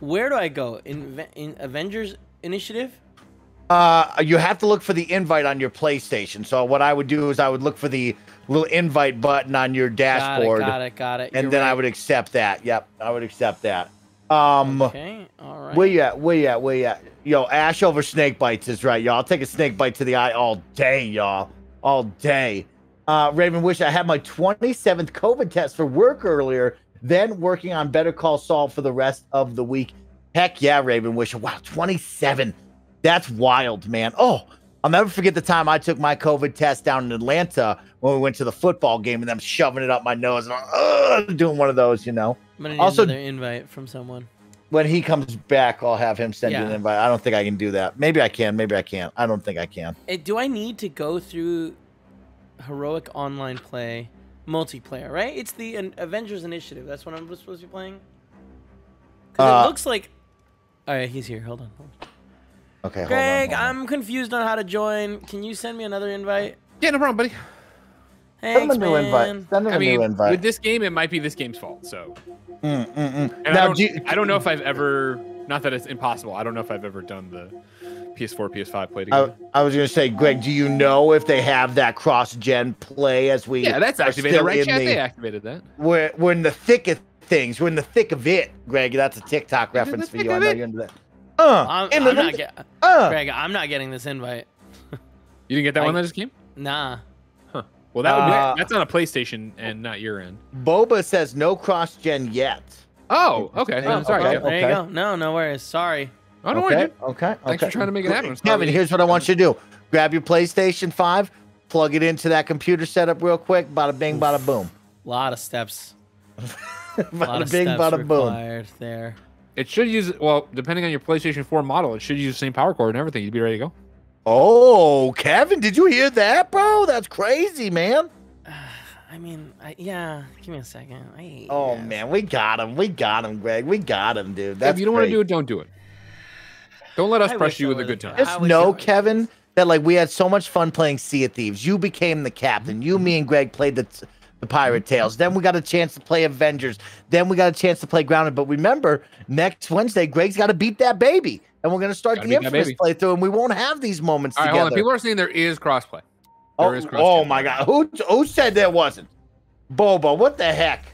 Where do I go in in Avengers Initiative? Uh, you have to look for the invite on your PlayStation. So what I would do is I would look for the little invite button on your dashboard, Got it. Got it. Got it. and You're then I would accept that. Yep, I would accept that. Um, Okay. All right. where you at? Where you at? Where you at? Yo, Ash over snake bites is right, y'all. I'll take a snake bite to the eye all day, y'all, all day. Uh, Raven, wish I had my 27th COVID test for work earlier, then working on Better Call Saul for the rest of the week. Heck yeah, Raven, wish. Wow, 27. That's wild, man. Oh, I'll never forget the time I took my COVID test down in Atlanta when we went to the football game and them shoving it up my nose and I'm doing one of those, you know. I'm gonna need Also- another invite from someone. When he comes back, I'll have him send you an invite. I don't think I can do that. Maybe I can. Maybe I can't. I don't think I can. Eh, do I need to go through heroic online play multiplayer? Right? It's the An- Avengers Initiative. That's what I'm supposed to be playing. Because Uh, it looks like. All right, he's here. Hold on. Hold on. Okay, hold Greg, on. hold on. I'm confused on how to join. Can you send me another invite? Yeah, no problem, buddy. Send him a new man. invite. Send him I a new invite. with this game, it might be this game's fault. So, Mm, mm, mm. and I Now, don't, do you- I don't know if I've ever. Not that it's impossible. I don't know if I've ever done the PS4, PS5 play I, together. I was gonna say, Greg, do you know if they have that cross-gen play as we? yeah, that's are activated, still right? in Chat, the- they activated that. we're we're in the thick of things. We're in the thick of it, Greg. That's a TikTok in the reference for you. I know it. you're into that. Uh, I'm, I'm the- not get, uh. Greg, I'm not getting this invite. You didn't get that I- one that just came? Nah. Well, that would be, Uh, that's on a PlayStation and not your end. Boba says no cross-gen yet. Oh, okay. Oh, I'm sorry. okay. Jeff. There you go. No, no worries. Sorry. Oh, don't okay, worry. dude. okay, Thanks okay. for trying to make it happen. I'm sorry. Kevin, here's what I want you to do: grab your PlayStation Five, plug it into that computer setup real quick. Bada bing, bada boom. A lot of steps. A lot bada of bing, steps bada boom. there. It should use well, depending on your PlayStation 4 model, it should use the same power cord and everything. You'd be ready to go. Oh, Kevin, did you hear that, bro? That's crazy, man. I mean, I, yeah. Give me a second. I Oh this. man, we got him. We got him, Greg. We got him, dude. That's if you don't want to do it, don't do it. Don't let us I press you I with a good time. Just know, Kevin, that like we had so much fun playing Sea of Thieves. You became the captain. You, me, and Greg played the the Pirate Tales. Then we got a chance to play Avengers. Then we got a chance to play Grounded. But remember, next Wednesday, Greg's got to beat that baby, and we're gonna start Gotta the beat that infamous playthrough, and we won't have these moments All right, together. hold on. People are saying there is crossplay. oh, There is oh cross-gen. my God, who who said there wasn't? Bobo, what the heck?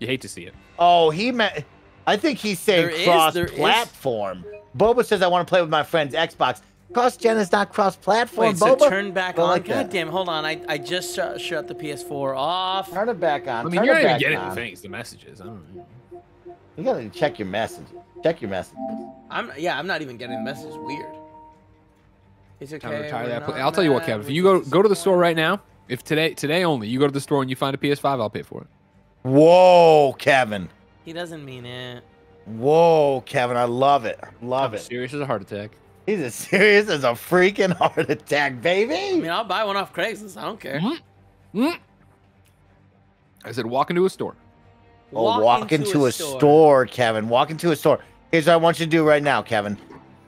You hate to see it. Oh, he meant. I think he's saying There is- cross there is- platform. Boba says I want to play with my friends Xbox. Cross gen is not cross platform. Wait, so turn back Don't on. like God that. damn, hold on. I, I just shut, shut the PS4 off. Turn it back on. I mean, Turn you're not even getting on. the things, the messages. I don't know. You gotta check your messages. Check your messages. I'm yeah, I'm not even getting the message. Weird. It's okay. Time to retire that. I'll tell you what, Kevin. If you go go to the store right now, if today today only you go to the store and you find a PS5, I'll pay for it. Whoa, Kevin. He doesn't mean it. Whoa, Kevin. I love it. Love I'm it. serious as a heart attack. He's as serious as a freaking heart attack, baby. I mean, I'll buy one off Craigslist. I don't care. Mm. I said walk into a store. Oh, walk, into, a, store. Kevin. Walk into a store. Here's what I want you to do right now, Kevin.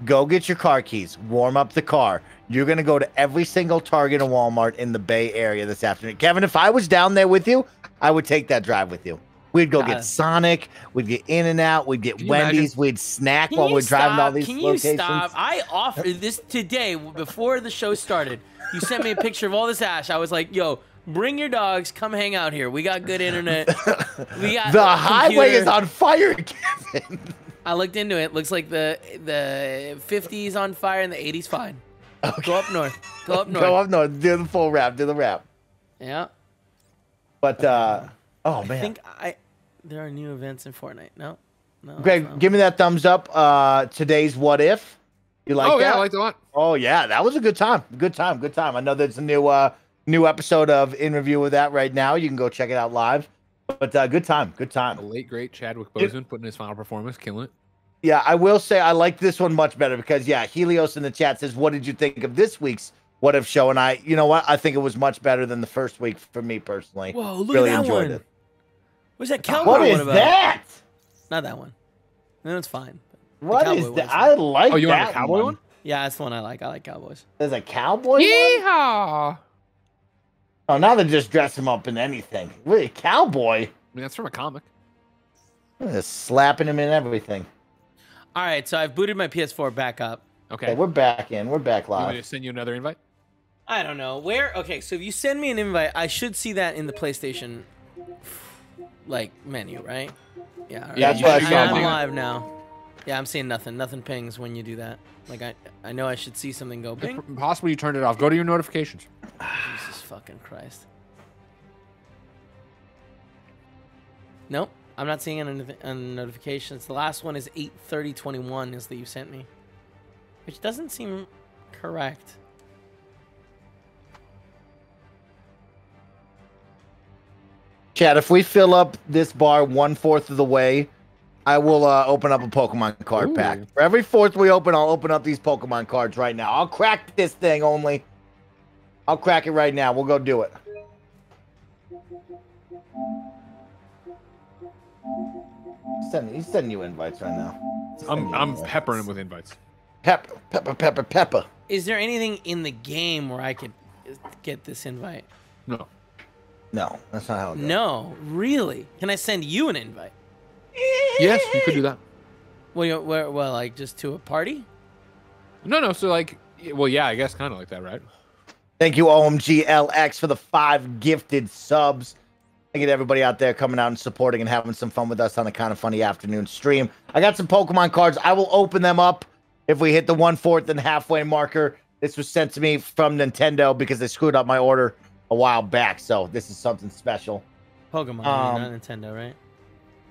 Go get your car keys. Warm up the car. You're gonna go to every single Target and Walmart in the Bay Area this afternoon. Kevin, if I was down there with you, I would take that drive with you. We'd go get. Sonic. We'd get In and Out. We'd get you imagine? Wendy's. We'd snack Can while we're driving to all stop? these Can locations. you stop? I offered this today before the show started. You sent me a picture of all this ash. I was like, "Yo, bring your dogs. Come hang out here. We got good internet. We got The highway is on fire, Kevin. I looked into it. Looks like the the 50s on fire and the 80s fine. Okay. Go up north. Go up north. Go up north. Do the full rap. Do the rap. Yeah. But uh, oh man. I think I there are new events in Fortnite. No. No. Greg, give me that thumbs up. Uh, today's what if? You like oh that? yeah, I liked it a lot. Oh yeah, that was a good time. Good time. Good time. I know there's a new uh new episode of In Review with that right now. You can go check it out live. But uh, good time. Good The time. late great Chadwick Dude. Boseman putting his final performance, killing it. Yeah, I will say I like this one much better because yeah, Helios in the chat says, "What did you think of this week's What If show?" And I, you know what, I think it was much better than the first week for me personally. Whoa, look really at that enjoyed one. it. What's that cowboy What one is about? that? Not that one. No, it's fine. What is that? is one that? is I like Oh, you want that the cowboy one? Yeah, that's the one I like. I like cowboys. There's a cowboy one? Yeehaw! Oh, now they just dress him up in anything. Really, cowboy? I mean, that's from a comic. They're slapping him in everything. All right, so I've booted my PS4 back up. Okay. Okay, we're back in. We're back you want me live. to send you another invite? I don't know where. Okay, so if you send me an invite, I should see that in the PlayStation like menu, right? Yeah. all Yeah, right. that's what I I, saw. am live now. Yeah, I'm seeing nothing. Nothing pings when you do that. Like I, I know I should see something go ping. Possibly you turned it off. Go to your notifications. Jesus fucking Christ. Nope, I'm not seeing any notif- any notifications. The last one is 8:30:21 is that you sent me, which doesn't seem correct. Chad, if we fill up this bar one fourth of the way, I will uh, open up a Pokemon card pack. For every fourth we open, I'll open up these Pokemon cards right now. I'll crack this thing only. I'll crack it right now. We'll go do it. Send, he's sending you invites right now. I'm I'm invites. peppering him with invites. Pepper, pepper, pepper, pepper. Is there anything in the game where I could get this invite? No. No, that's not how it goes. No, really? Can I send you an invite? Yes, you could do that. Well, you, where, well, like just to a party? No, no. So like, well, yeah, I guess kind of like that, right? Thank you, OMGLX, for the five gifted subs. Thank you to everybody out there coming out and supporting and having some fun with us on the kind of funny afternoon stream. I got some Pokemon cards. I will open them up if we hit the one fourth and halfway marker. This was sent to me from Nintendo because they screwed up my order a while back. So this is something special. Pokemon, Um, not Nintendo, right?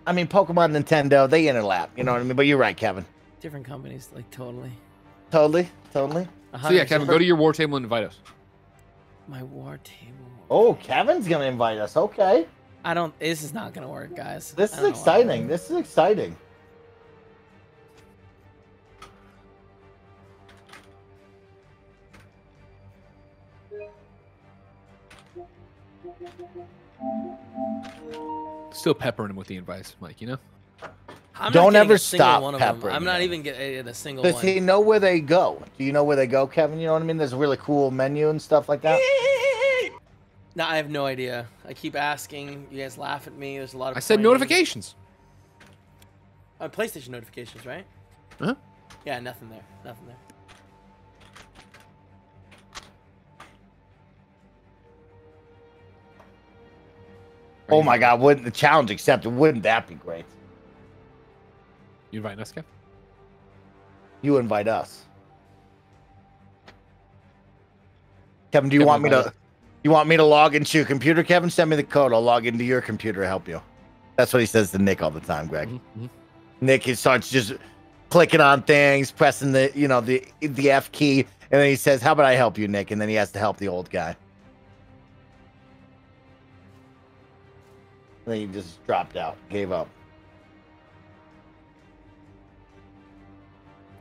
I mean, Pokemon, Nintendo, they interlap. You know what I mean? But you're right, Kevin. Different companies, like totally. Totally, totally. So yeah, Kevin, go to your war table and invite us. My war table. Oh, Kevin's gonna invite us. Okay, I don't. This is not gonna work, guys. this is don't know why. exciting. This is exciting. Still peppering him with the advice, Mike. You know. I'm Don't getting ever a single stop one of them. peppering I'm not even getting a single Does one. he know where they go? Do you know where they go, Kevin? You know what I mean? There's a really cool menu and stuff like that. No, I have no idea. I keep asking. You guys laugh at me. There's a lot of. I said pointing. notifications. Uh, PlayStation notifications, right? Huh? Yeah, nothing there. Nothing there. Oh my God! Wouldn't the challenge accepted? Wouldn't that be great? You invite us, Kev? You invite us, Kevin. Do you Kevin want me to? us. You want me to log into your computer, Kevin? Send me the code. I'll log into your computer to help you. That's what he says to Nick all the time, Greg. Mhm. Nick he starts just clicking on things, pressing the you know the the F key, and then he says, "How about I help you, Nick?" And then he has to help the old guy. Then he just dropped out, gave up.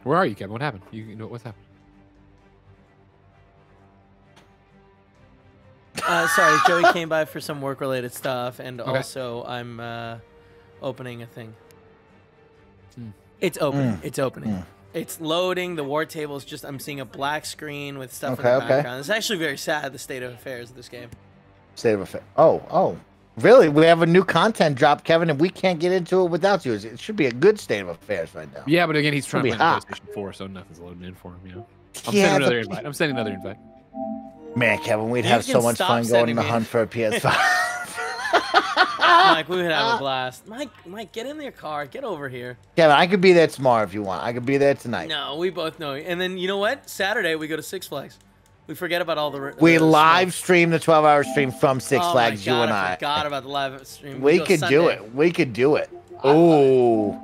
Where are you, Kevin? What happened? You you know what's happened? Uh, sorry, Joey came by for some work-related stuff, and also I'm uh, opening a thing. Hmm. It's opening. Mm. It's opening. Mm. It's loading. The war table is just. I'm seeing a black screen with stuff Okay, in the okay. background. It's actually very sad the state of affairs of this game. State of affair. Oh, oh, really? We have a new content drop, Kevin, and we can't get into it without you. It should be a good state of affairs right now. Yeah, but again, he's trying to It'll play be on hot. PlayStation 4, so nothing's loading in for him. You know. I'm Yeah, sending another invite. I'm sending another invite. Man, Kevin, we'd You have so much fun going sending on the hunt for a PS5. Mike, we would have a blast. Mike, Mike, get in your car. Get over here. Kevin, I could be there tomorrow if you want. I could be there tonight. No, we both know. And then you know what? Saturday we go to Six Flags. We forget about all the. We the live stuff. stream the 12 hour stream from Six Oh Flags, my God, you and I I. forgot about the live stream. we go could do it. We could do it. Ooh.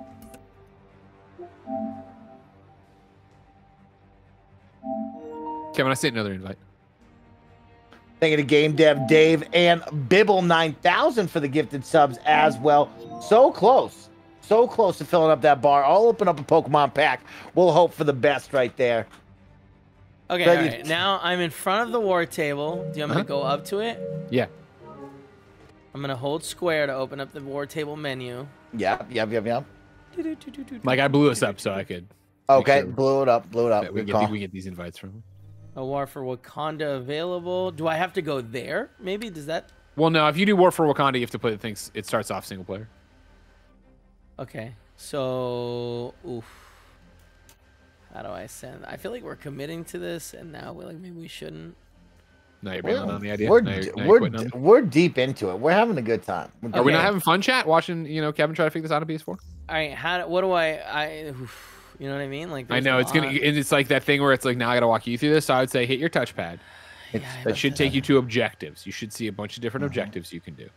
Kevin, I sent another invite. Thank you to Game Dev Dave and Bibble9000 for the gifted subs as well. So close. So close to filling up that bar. I'll open up a Pokemon pack. We'll hope for the best right there. Okay, Greg, all you- right. Now I'm in front of the war table. Do you want me to Uh-huh. go up to it? Yeah. I'm gonna hold square to open up the war table menu. Yep, yep, yep, yep. Like I blew us up so I could. Okay, sure. blew it up, blew it up. we get call. we get these invites from. him. A war for Wakanda available. Do I have to go there? Maybe does that? Well, no. If you do War for Wakanda, you have to play the things. It starts off single player. Okay. So, oof. How do I send? I feel like we're committing to this, and now we're like maybe we shouldn't. No, you're bailing on the idea. We're, Now you're- d- now you're we're, d- we're deep into it. We're having a good time. We're Are we not having fun chat watching? You know, Kevin try to figure this out on PS4. All right. How? What do I? I. oof, you know what I mean? Like I know it's gonna. and It's like that thing where it's like now I gotta walk you through this. So I would say hit your touchpad. It's, That should take you to objectives. You should see a bunch of different objectives you can do.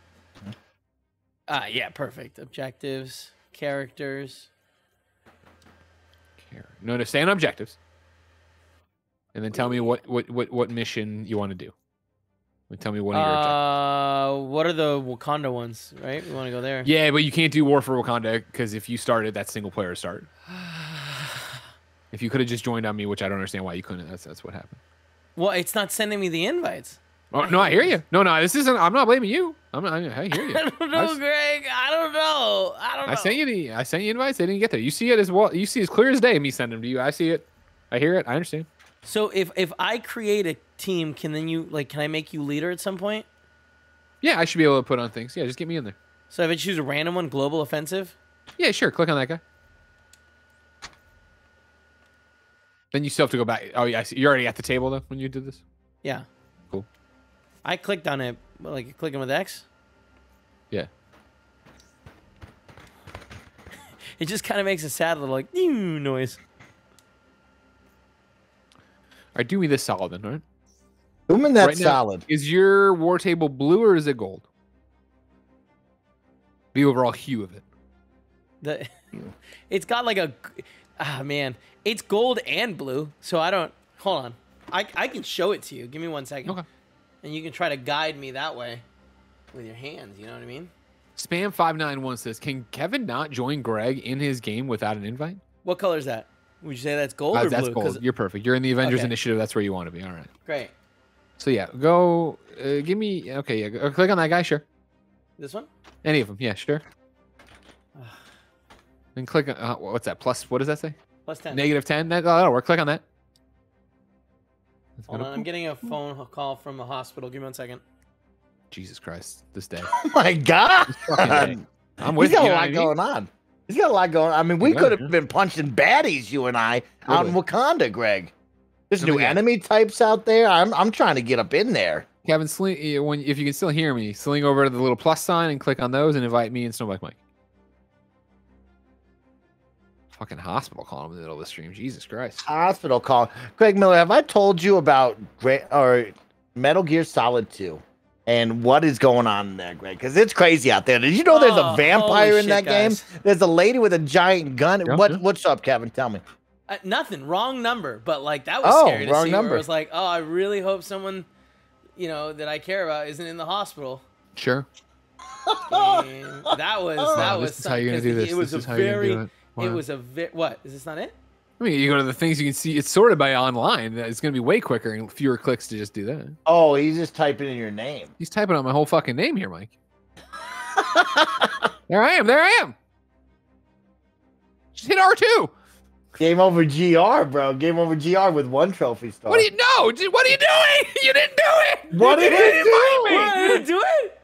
Ah, yeah, perfect. Objectives, characters. No, no, stay on objectives. And then tell me what what what, what mission you want to do. And tell me one of your objectives. Uh, what are the Wakanda ones? Right, we want to go there. Yeah, but you can't do War for Wakanda because if you started, that single player start. If you could have just joined on me, which I don't understand why you couldn't. That's that's what happened. Well, it's not sending me the invites. Oh no, I hear you. No, no, this isn't. I'm not blaming you. I'm not. I hear you. I don't know, s- Greg. I don't know. I don't know. I sent you the. I sent you invites. They didn't get there. You see it as well. You see it as clear as day. Me sending them to you. I see it. I hear it. I understand. So if if I create a team, can then you like? Can I make you leader at some point? Yeah, I should be able to put on things. Yeah, just get me in there. So if I choose a random one, global offensive. Yeah, sure. Click on that guy. Then you still have to go back. Oh yeah, I see. you're already at the table though when you did this. Yeah. Cool. I clicked on it, like clicking with X. Yeah. It just kind of makes a sad little like "Ew" noise. All right, do me this solid then, all right? Doing that Right now, solid. Is your war table blue or is it gold? The overall hue of it. The it's got like a ah man, it's gold and blue. So I don't hold on. I I can show it to you. Give me one second. Okay. And you can try to guide me that way with your hands. You know what I mean? Spam five nine one says, "Can Kevin not join Greg in his game without an invite?" What color is that? Would you say that's gold Uh, or that's blue? gold. You're perfect. You're in the Avengers Okay. Initiative. That's where you want to be. All right. Great. So yeah, go. Uh, give me. Okay, yeah. Go, click on that guy. Sure. This one? Any of them. Yeah, sure. Then click on. Uh, what's that? Plus. What does that say? Plus 10. Negative ten. That, oh, that'll work. Click on that. That's Hold gonna- on, I'm getting a phone call from a hospital. Give me one second. Jesus Christ! This day. Oh my god. day. I'm with He's got you. a lot I mean? going on. He's got a lot going on. I mean, we Yeah, could have yeah. been punching baddies, you and I, out in Wakanda, Greg. There's new enemy types out there. I'm I'm trying to get up in there. Kevin, sling, when if you can still hear me, sling over to the little plus sign and click on those and invite me and Snowbike Mike. Fucking hospital calling in the middle of the stream. Jesus Christ. Hospital call. Greg Miller, have I told you about Gra- or Metal Gear Solid 2 and what is going on in there, Greg? Because it's crazy out there. Did you know there's Oh, a vampire holy in that guys. game? There's a lady with a giant gun. Yeah, what yeah. what's up, Kevin? Tell me. Uh, nothing. Wrong number. But like that was Oh, scary to wrong see. Where number. it was like, oh, I really hope someone, you know, that I care about isn't in the hospital. Sure. And that was that Wow, was this is how you're gonna do this. It was This is a how you're gonna very. Do it. It was a ve- what? Is this not it? I mean, you go to the things you can see. It's sorted by online. It's going to be way quicker and fewer clicks to just do that. Oh, he's just typing in your name. He's typing out my whole fucking name here, Mike. there I am. There I am. Just hit R2. Game over GR, bro. Game over GR with one trophy star. What do you know? Dude, What are you doing? You didn't do it. What you did didn't you do? invite me. What? I didn't do it.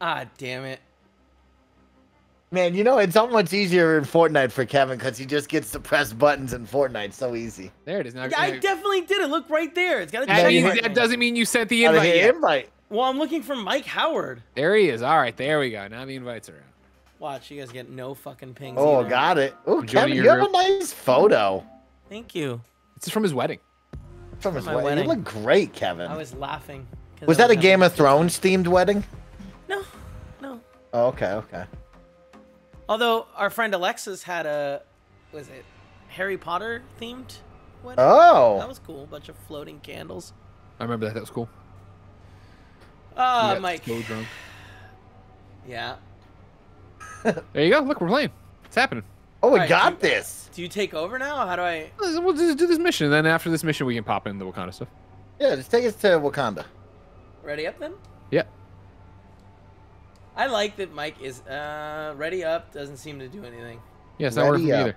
Ah, damn it. Man, you know, it's so much easier in Fortnite for Kevin because he just gets to press buttons in Fortnite so easy. There it is. Now, Yeah, I definitely did it. Look right there. It's got a that, check means, that doesn't mean you sent the oh, invite hit yet. invite. Well, I'm looking for Mike Howard. There he is. All right, there we go. Now the invites are out. Watch, you guys get no fucking pings. Oh, either. got it. Oh, Kevin, you have group. a nice photo Thank you. This is from his wedding. from his my wedding. You wedding. look great, Kevin. I was laughing. Was I that a Game of Thrones themed wedding? No, no. Oh, okay, okay. Although our friend Alexis had a, was it Harry Potter themed wedding? Oh. that was cool. bunch of floating candles. I remember that. That was cool. Ah, Yeah, Mike. So drunk. Yeah. There you go. Look, we're playing. It's happening. Oh, we Alright, got do- this. Do you take over now? How do I? We'll just do this mission, and then after this mission, we can pop in the Wakanda stuff. Yeah, just take us to Wakanda. Ready up then? Yeah. I like that Mike is uh ready up. Doesn't seem to do anything. Yeah, it's not working for me Ready either.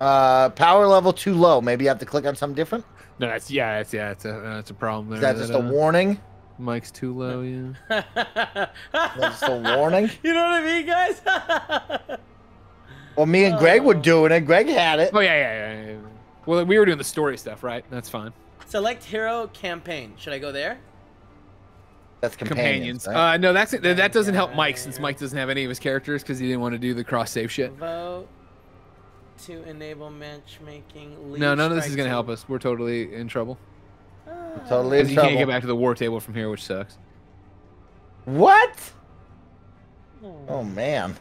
Uh, power level too low. Maybe you have to click on something different. No, that's yeah, that's yeah, it's a that's a problem there. Is that just a uh, warning? Mike's too low. Yeah. That's just a warning. You know what I mean, guys? Well, me and Greg were doing it. Greg had it. Oh yeah, yeah, yeah, yeah. Well, we were doing the story stuff, right? That's fine. Select hero campaign. Should I go there? That's Companions. companions. right? Uh, no, that's that doesn't help Mike since Mike doesn't have any of his characters because he didn't want to do the cross save shit. Vote to enable matchmaking. No, none of this is gonna help us. We're totally in trouble. Totally in Because you can't get back to the war table from here, which sucks. What? Oh man.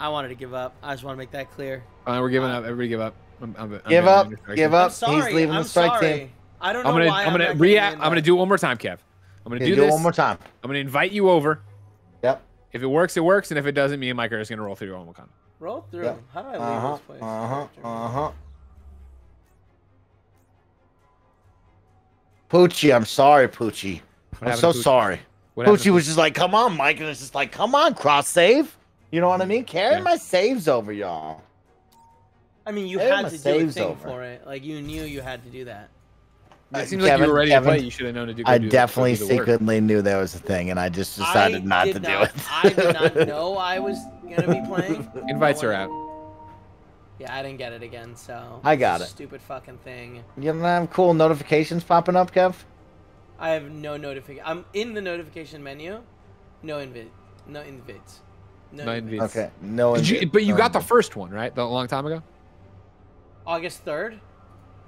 I wanted to give up. I just want to make that clear. Fine, we're giving up. Everybody give up. I'm, I'm, I'm Give up. Give up. Sorry. He's leaving I'm the strike sorry. team. I don't know I'm gonna why I'm gonna not getting re the I'm gonna do it one more time, Kev. I'm gonna Yeah, do do this one more time. I'm gonna invite you over. Yep. If it works, it works, and if it doesn't, me and Mike are just gonna roll through on Wakanda. Roll through. Yep. How do I leave Uh huh. this place? Uh huh. Uh huh. Poochie, I'm sorry, Poochie. I'm so Poochie? sorry. What Poochie was just like, "Come on, Mike," and it's just like, "Come on, cross save." You know what I mean? Carry Yeah. my saves over, y'all. I mean, you Hey, had to do a thing over. for it. Like you knew you had to do that. It seems like you were ready Kevin, to play. You should have known to do. I do definitely do the work. secretly knew there was a thing, and I just decided I not did to do it. I did not know I was gonna be playing. Invites No are out. Yeah, I didn't get it again, so I got it. Stupid fucking thing. You don't have cool notifications popping up, Kev? I have no notification. I'm in the notification menu. No invite. No invites. No, No invites. invites. Okay, no. Did you, invite- but you no got the first one right, the, a long time ago. August third.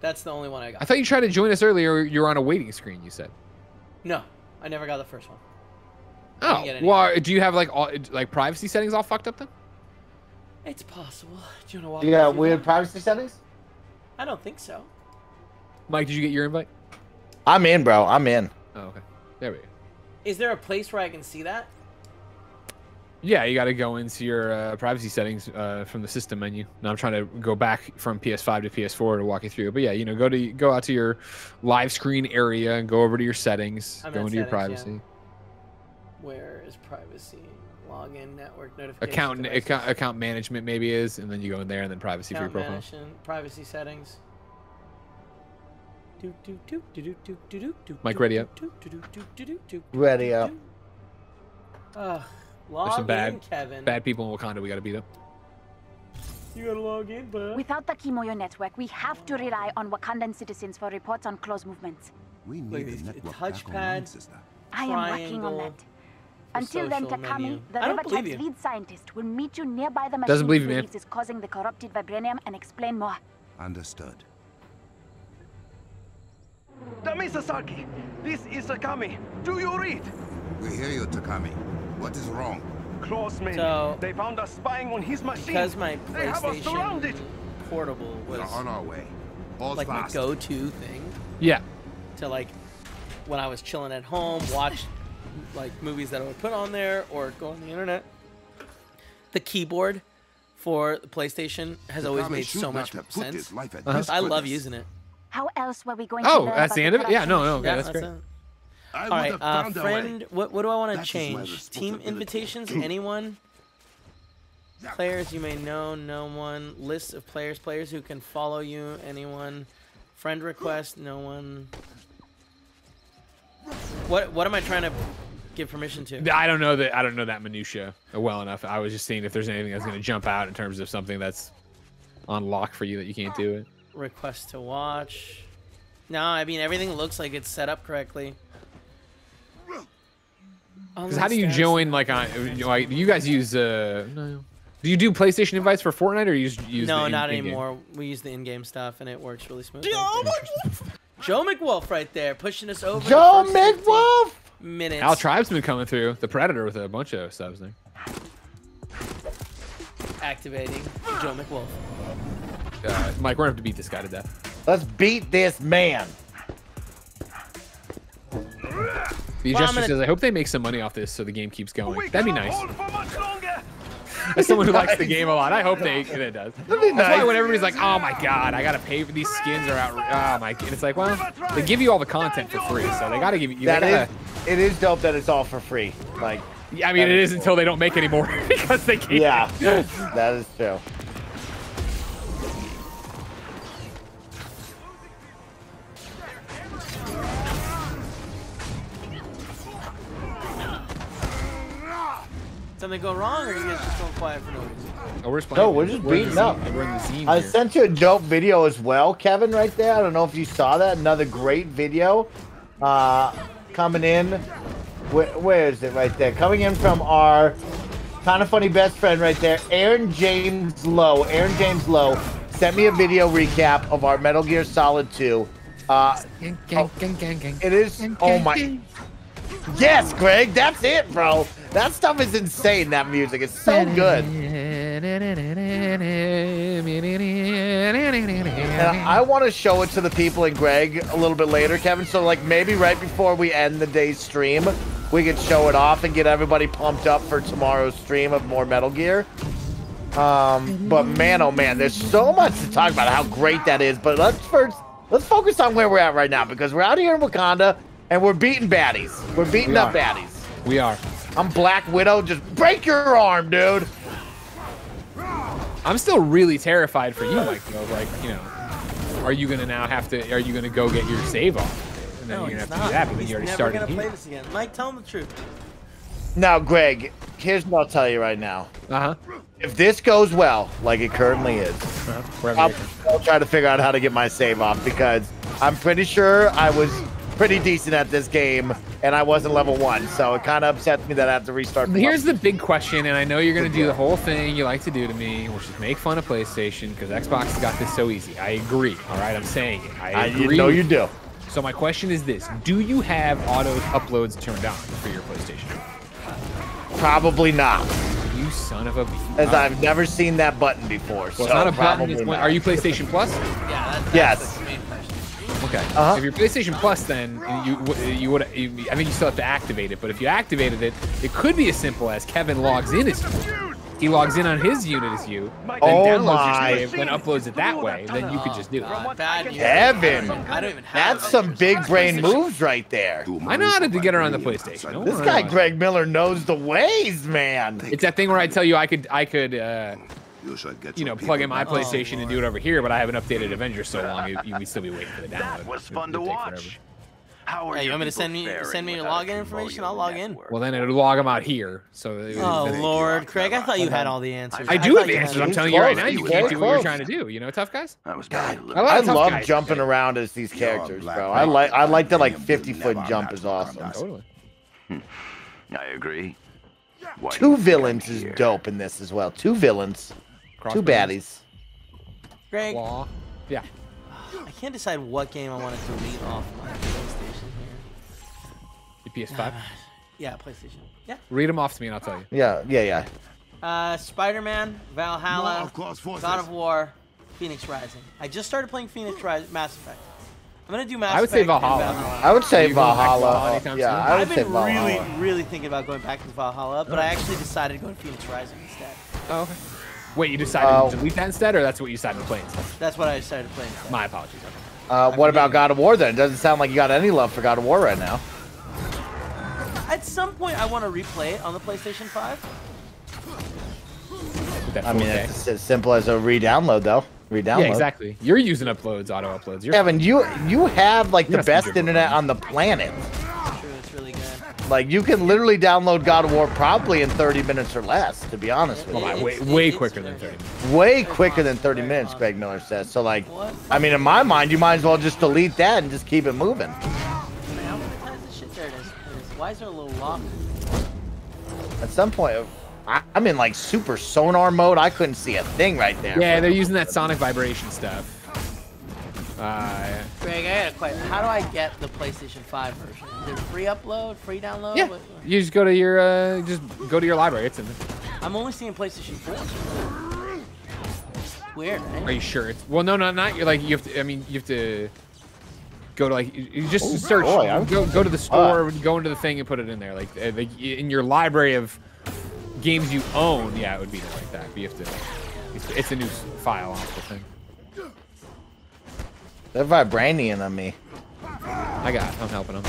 That's the only one I got. I thought you tried to join us earlier. You were on a waiting screen. You said. no, I never got the first one. I didn't Oh, get any. well, uh, do you have like all like privacy settings all fucked up then? It's possible. Do you want to walk? You me got weird that? privacy settings? I don't think so. Mike, did you get your invite? I'm in, bro. I'm in. Oh, okay. There we go. Is there a place where I can see that? Yeah, you got to go into your uh, privacy settings uh, from the system menu. Now I'm trying to go back from PS5 to PS4 to walk you through. But yeah, you know, go to go out to your live screen area and go over to your settings. I'm go into settings, your privacy. Yeah. Where is privacy? Login, network notification. Account account account management maybe is, and then you go in there and then privacy account for your profile. Privacy settings. Mike, ready up. Ready up. Ugh. Ugh, There's some bad in, Kevin. bad people in Wakanda we got to beat up. You gotta log in, bud. Without the Kimoyo network, we have to rely on Wakandan citizens for reports on Klaw's movements. We need at the network back touchpad. sister. I am working on that. Until then, social Takami, menu. the I don't River believe Tribe's you. lead scientist, will meet you nearby the machine Doesn't believe you, man. believes is causing the corrupted vibranium and explain more. Understood. Damisasaki, this is Akami. Do you read? We hear you, Takami. What is wrong? Close So- They found us spying on his machine. Because my They have us surrounded. PlayStation Portable We was are on our way. All like fast. my go-to thing Yeah. to like when I was chilling at home, watch like movies that I would put on there or go on the internet. The keyboard for the PlayStation has always made so much sense. his life at Uh-huh. I love this. using it. How else were we going to Oh, learn that's the end of it. Yeah, no, no, okay, Yeah, that's that's great. it. I All would right, have uh, found a friend. way. What what do I want to That is my change? Team invitations. Anyone? Players you may know. No one. List of players. Players who can follow you. Anyone? Friend request. No one. What what am I trying to give permission to? I don't know that I don't know that minutia well enough. I was just seeing if there's anything that's going to jump out in terms of something that's on lock for you that you can't do it. Request to watch. No, I mean everything looks like it's set up correctly. Because how do you join like on like you guys use uh no. Do you do PlayStation invites for Fortnite or you just use no, the not anymore. We use the in-game stuff and it works really smooth. Joe McWolf right there, pushing us over. Joe first 15 McWolf! Minutes. Al Tribe's coming through. The Predator with a bunch of subs there. activating Joe McWolf. Uh, Mike, we're gonna have to beat this guy to death. Let's beat this man. The Well, I'm adjuster gonna- says, "I hope they make some money off this, so the game keeps going." We That'd be nice. hold for much longer. As someone who likes the game a lot, I hope they it does. That'd be That's why when everybody's like, "Oh my god, I gotta pay for these skins are out," oh my, and it's like, well, they give you all the content for free, so they gotta give you. That gotta, is, it is dope that it's all for free. Like, I mean, it is until they don't make any more because they can't. yeah, that is true. Something go wrong, or you guys just going quiet for no reason? Oh, we're just No, we're just in the beating up. zine- We're in the zine I here. sent you a dope video as well, Kevin, right there. I don't know if you saw that. Another great video uh, coming in. Where, where is it right there? Coming in from our kind of funny best friend right there. Aaron James Lowe. Aaron James Lowe sent me a video recap of our Metal Gear Solid 2. Uh, oh, it is. Oh my. Yes, Greg, that's it, bro. That stuff is insane. That music is so good. And I want to show it to the people and Greg a little bit later, Kevin. So like maybe right before we end the day's stream, we could show it off and get everybody pumped up for tomorrow's stream of more Metal Gear. Um, but man, oh man, there's so much to talk about how great that is. But let's first let's focus on where we're at right now because we're out here in Wakanda and we're beating baddies. We're beating We up are. baddies. We are. I'm Black Widow. Just break your arm, dude. I'm still really terrified for you, Mike. Though, like, you know, are you gonna now have to? Are you gonna go get your save off? And then No, you're gonna have to not. do that, but then He's you already never started gonna here. play this again. Mike, tell him the truth. Now, Greg, here's what I'll tell you right now. Uh huh. If this goes well, like it currently is, Wherever I'll, you're- I'll try to figure out how to get my save off because I'm pretty sure I was pretty decent at this game and I wasn't level one. So it kind of upsets me that I have to restart. from Here's the big question, and I know you're gonna do the whole thing you like to do to me, which is make fun of PlayStation because Xbox got this so easy. I agree. All right, I'm saying it. I I agree. you know you do. So my question is this: Do you have auto uploads turned on for your PlayStation? Probably not, You son of a. bee. as I've never seen that button before. Well, so it's not a button. It's one, are you PlayStation Plus? Yeah, that's, Yes. The main question. Okay. Uh-huh. If you're PlayStation Plus, then you you would. You, I think you still have to activate it. But if you activated it, it could be as simple as Kevin logs in as you. He logs in on his unit as you, then Oh downloads my. your save, then uploads it that way. Then you could just do it. God. Kevin, I don't even have that's some big brain moves right there. I know how to get around the PlayStation. Don't This guy. Greg Miller knows the ways, man. It's that thing where I tell you I could I could uh, You should get you know plug in my back. PlayStation and do it over here, but I haven't updated Avengers so long. You, you'd still be waiting for the download. That was It- fun it'd to watch. forever. How are Hey, you your want me to send me send me your login information? I'll log in. Well, then it'll log them out here. So it- Oh Lord, Craig, I thought you had all the answers. I do have the answers. I'm telling you right now, you can't very do what you're trying to do. You know, tough guys. That was very A I love guys jumping around as these characters, bro. I like I like that like 50 foot jump is awesome. Totally. I agree. Why Two villains is here? dope in this as well. Two villains, two baddies. Greg, Klaw. Yeah. I can't decide what game I want to delete off my PlayStation here. Your PS5. Yeah, PlayStation. Yeah. Read them off to me and I'll tell you. Yeah, yeah, yeah. Uh, Spider-Man, Valhalla, No, of course, forces. God of War, Fenyx Rising. I just started playing Fenyx Rising, Mass Effect. I'm gonna do Mass Effect. I would say Effect and Valhalla. I would say Are you going back to Valhalla Valhalla. Yeah. I would I've say been Valhalla. really, really thinking about going back to Valhalla, but I actually decided to go to Fenyx Rising instead. Oh, okay. Wait, you decided Uh, to delete that instead, or that's what you decided to play instead? That's what I decided to play instead. My apologies. Okay. Uh, what about God of War then? It doesn't sound like you got any love for God of War right now. At some point, I want to replay it on the PlayStation 5. I mean, 4K. it's as simple as a re-download though. Re-download. yeah, exactly. You're using uploads, auto uploads. You're Kevin, you you have like You're the best internet on the planet. Like you can literally download God of War probably in 30 minutes or less. To be honest with my, you, way, way quicker than 30 minutes. way quicker than 30 minutes. Greg Miller says. So like, I mean, in my mind, you might as well just delete that and just keep it moving. Man, how many times this shit there it is? It is. Why is there a little lock? At some point, I'm in like super sonar mode. I couldn't see a thing right there. Yeah, they're using that sonic vibration stuff. Uh, Greg, I got a question. How do I get the PlayStation 5 version? Is it free upload, free download? yeah, What- you just go to your uh, just go to your library. It's in there. I'm only seeing PlayStation 4. Weird, right? Are you sure? It's, well, no, no, not. You're like you have to. I mean, you have to go to like you- you just Oh, search. boy, go go to the store, go into the thing, and put it in there. Like, uh, like in your library of games you own. Yeah, it would be like that. But you have to. It's, it's a new file on the thing. They're vibranium on me. I got. it. I'm helping them.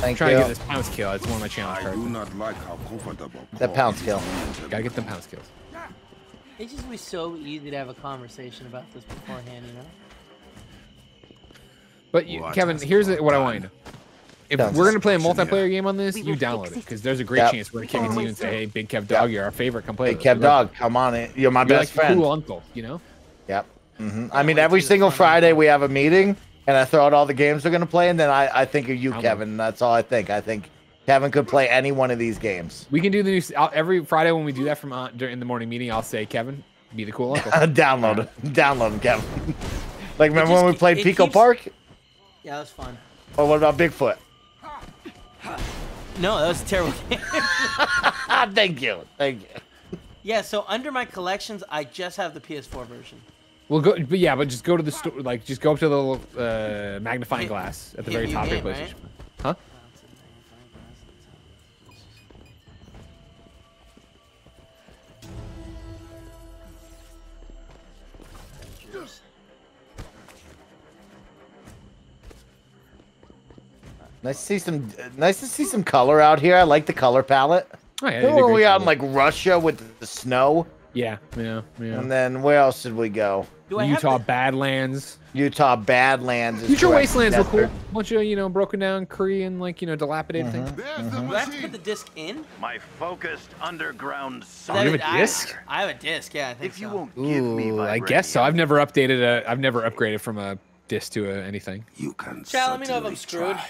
Thank trying you. to get this pounce kill. It's one of my challenge I cards. do not like how comfortable. That Paul pounce is kill. Gotta get them pounce kills. It just be so easy to have a conversation about this beforehand, you know? But you, What Kevin, here's here's what I want you to know. If Yeah. we're gonna play a multiplayer yeah. game on this, you download it it. because there's a great Yep. chance we're gonna kick it to you and say, "Hey, Big Kev Dog, you're our favorite. Come play." Hey, with us." Kev Dog, come on in. You're my you. You're best like friend. cool uncle, you know. Yep. Hmm I mean, every single Friday we have a meeting, and I throw out all the games we're gonna play, and then I, I think of you, I know. Kevin. That's all I think. I think Kevin could play any one of these games. We can do the new I'll, every Friday when we do that from uh, during the morning meeting. I'll say, Kevin, be the cool uncle. download it. Download it, Kevin. like remember when we played Pico keeps- Park? Yeah, that was fun. Or what about Bigfoot? No, that was a terrible game. Thank you. Thank you. yeah, so under my collections, I just have the PS4 version. Well, go, but yeah, but just go to the store, like just go up to the little uh, magnifying glass at the very top of your game, PlayStation. Huh? Nice to see some. Nice to see some color out here. I like the color palette. Oh, yeah, You they know did when great we out in like Russia with the snow, Yeah, yeah, yeah. and then where else did we go? Do I have Utah the- Badlands. Utah Badlands. is Future correct. Wastelands were cool. Desert. Bunch of you know broken down Korean like you know dilapidated things. Mm-hmm. There's mm-hmm. the Do I have to put the disc in? My focused underground Is song. you have it? a I- disc? I, have a disc. Yeah, I think If you so. won't give me Ooh, I guess so. I've never updated a. I've never upgraded from a disc to a anything. You can Chat, let me know if I'm screwed. try.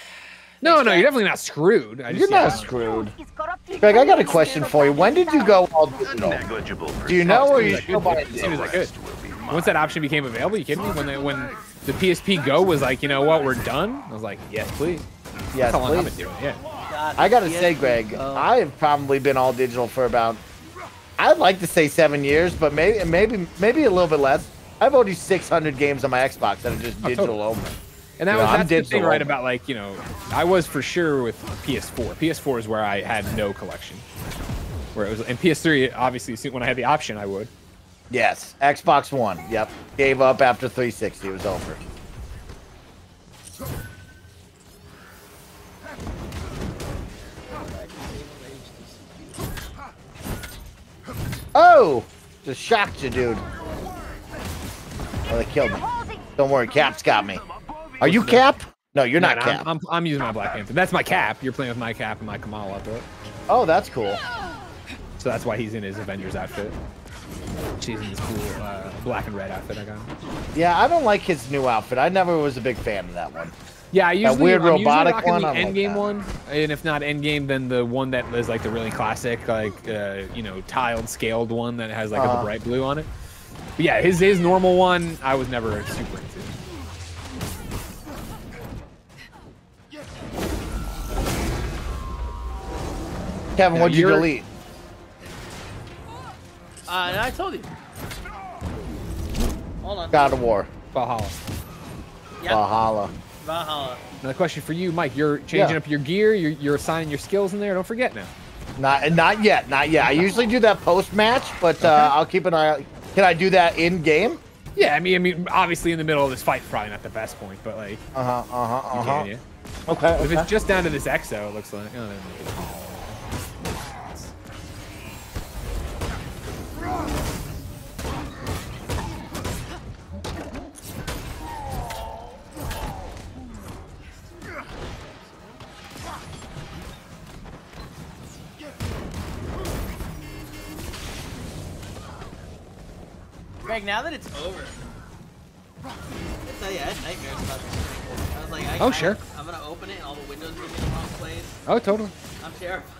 No, no, you're definitely not screwed. I just, You're not I screwed. Greg, I got a question for you. When did you go all a digital? negligible Do you know, or you As still buy a soon as I disc? Could. Once that option became available, you kidding me? When they, when the PSP Go was like, you know what, we're done. I was like, yes, please. Yes, That's how long I've been doing. it, Yeah. God, I gotta the say, Greg, Go. I have probably been all digital for about. I'd like to say seven years, but maybe maybe maybe a little bit less. I've already 600 games on my Xbox that are just Oh, digital totally. only. And that Yeah, was I'm that's the thing, right? About like you know, I was for sure with PS4. PS4 is where I had no collection. Where it was, and PS3, obviously, when I had the option, I would. Yes, Xbox One. Yep, gave up after 360. It was over. Oh, just shocked you, dude. Oh, they killed me. Don't worry, Cap's got me. Are you Cap? No, you're No, not no, Cap. I'm, I'm, I'm using my Black Panther. That's my cap. You're playing with my cap and my Kamala outfit. Oh, that's cool. So that's why he's in his Avengers outfit. She's in this cool uh, black and red outfit I got. Yeah, I don't like his new outfit. I never was a big fan of that one. Yeah, I usually weird I'm usually robotic rocking one, the I like that. one, and if not Endgame, then the one that is like the really classic, like uh, you know, tiled, scaled one that has like Uh-huh. a bright blue on it. But yeah, his his normal one, I was never super into. Kevin, Now, what'd you delete? Uh, I told you. Hold on. God of War. Valhalla. Yep. Valhalla. Valhalla. Another question for you, Mike. You're changing Yeah. up your gear. You're, you're assigning your skills in there. Don't forget now. Not not yet, not yet. I usually do that post match, but uh, I'll keep an eye. out. Can I do that in game? Yeah, I mean, I mean, obviously in the middle of this fight, probably not the best point, but like, Uh huh. Uh huh. Uh huh. yeah. Okay. If it's just down to this exo, it looks like. Oh, now that it's over, I tell you, I had nightmares about this. I was like, I, Oh, I- sure. I'm gonna open it and all the windows will be in the wrong place. Oh, totally. I'm terrified.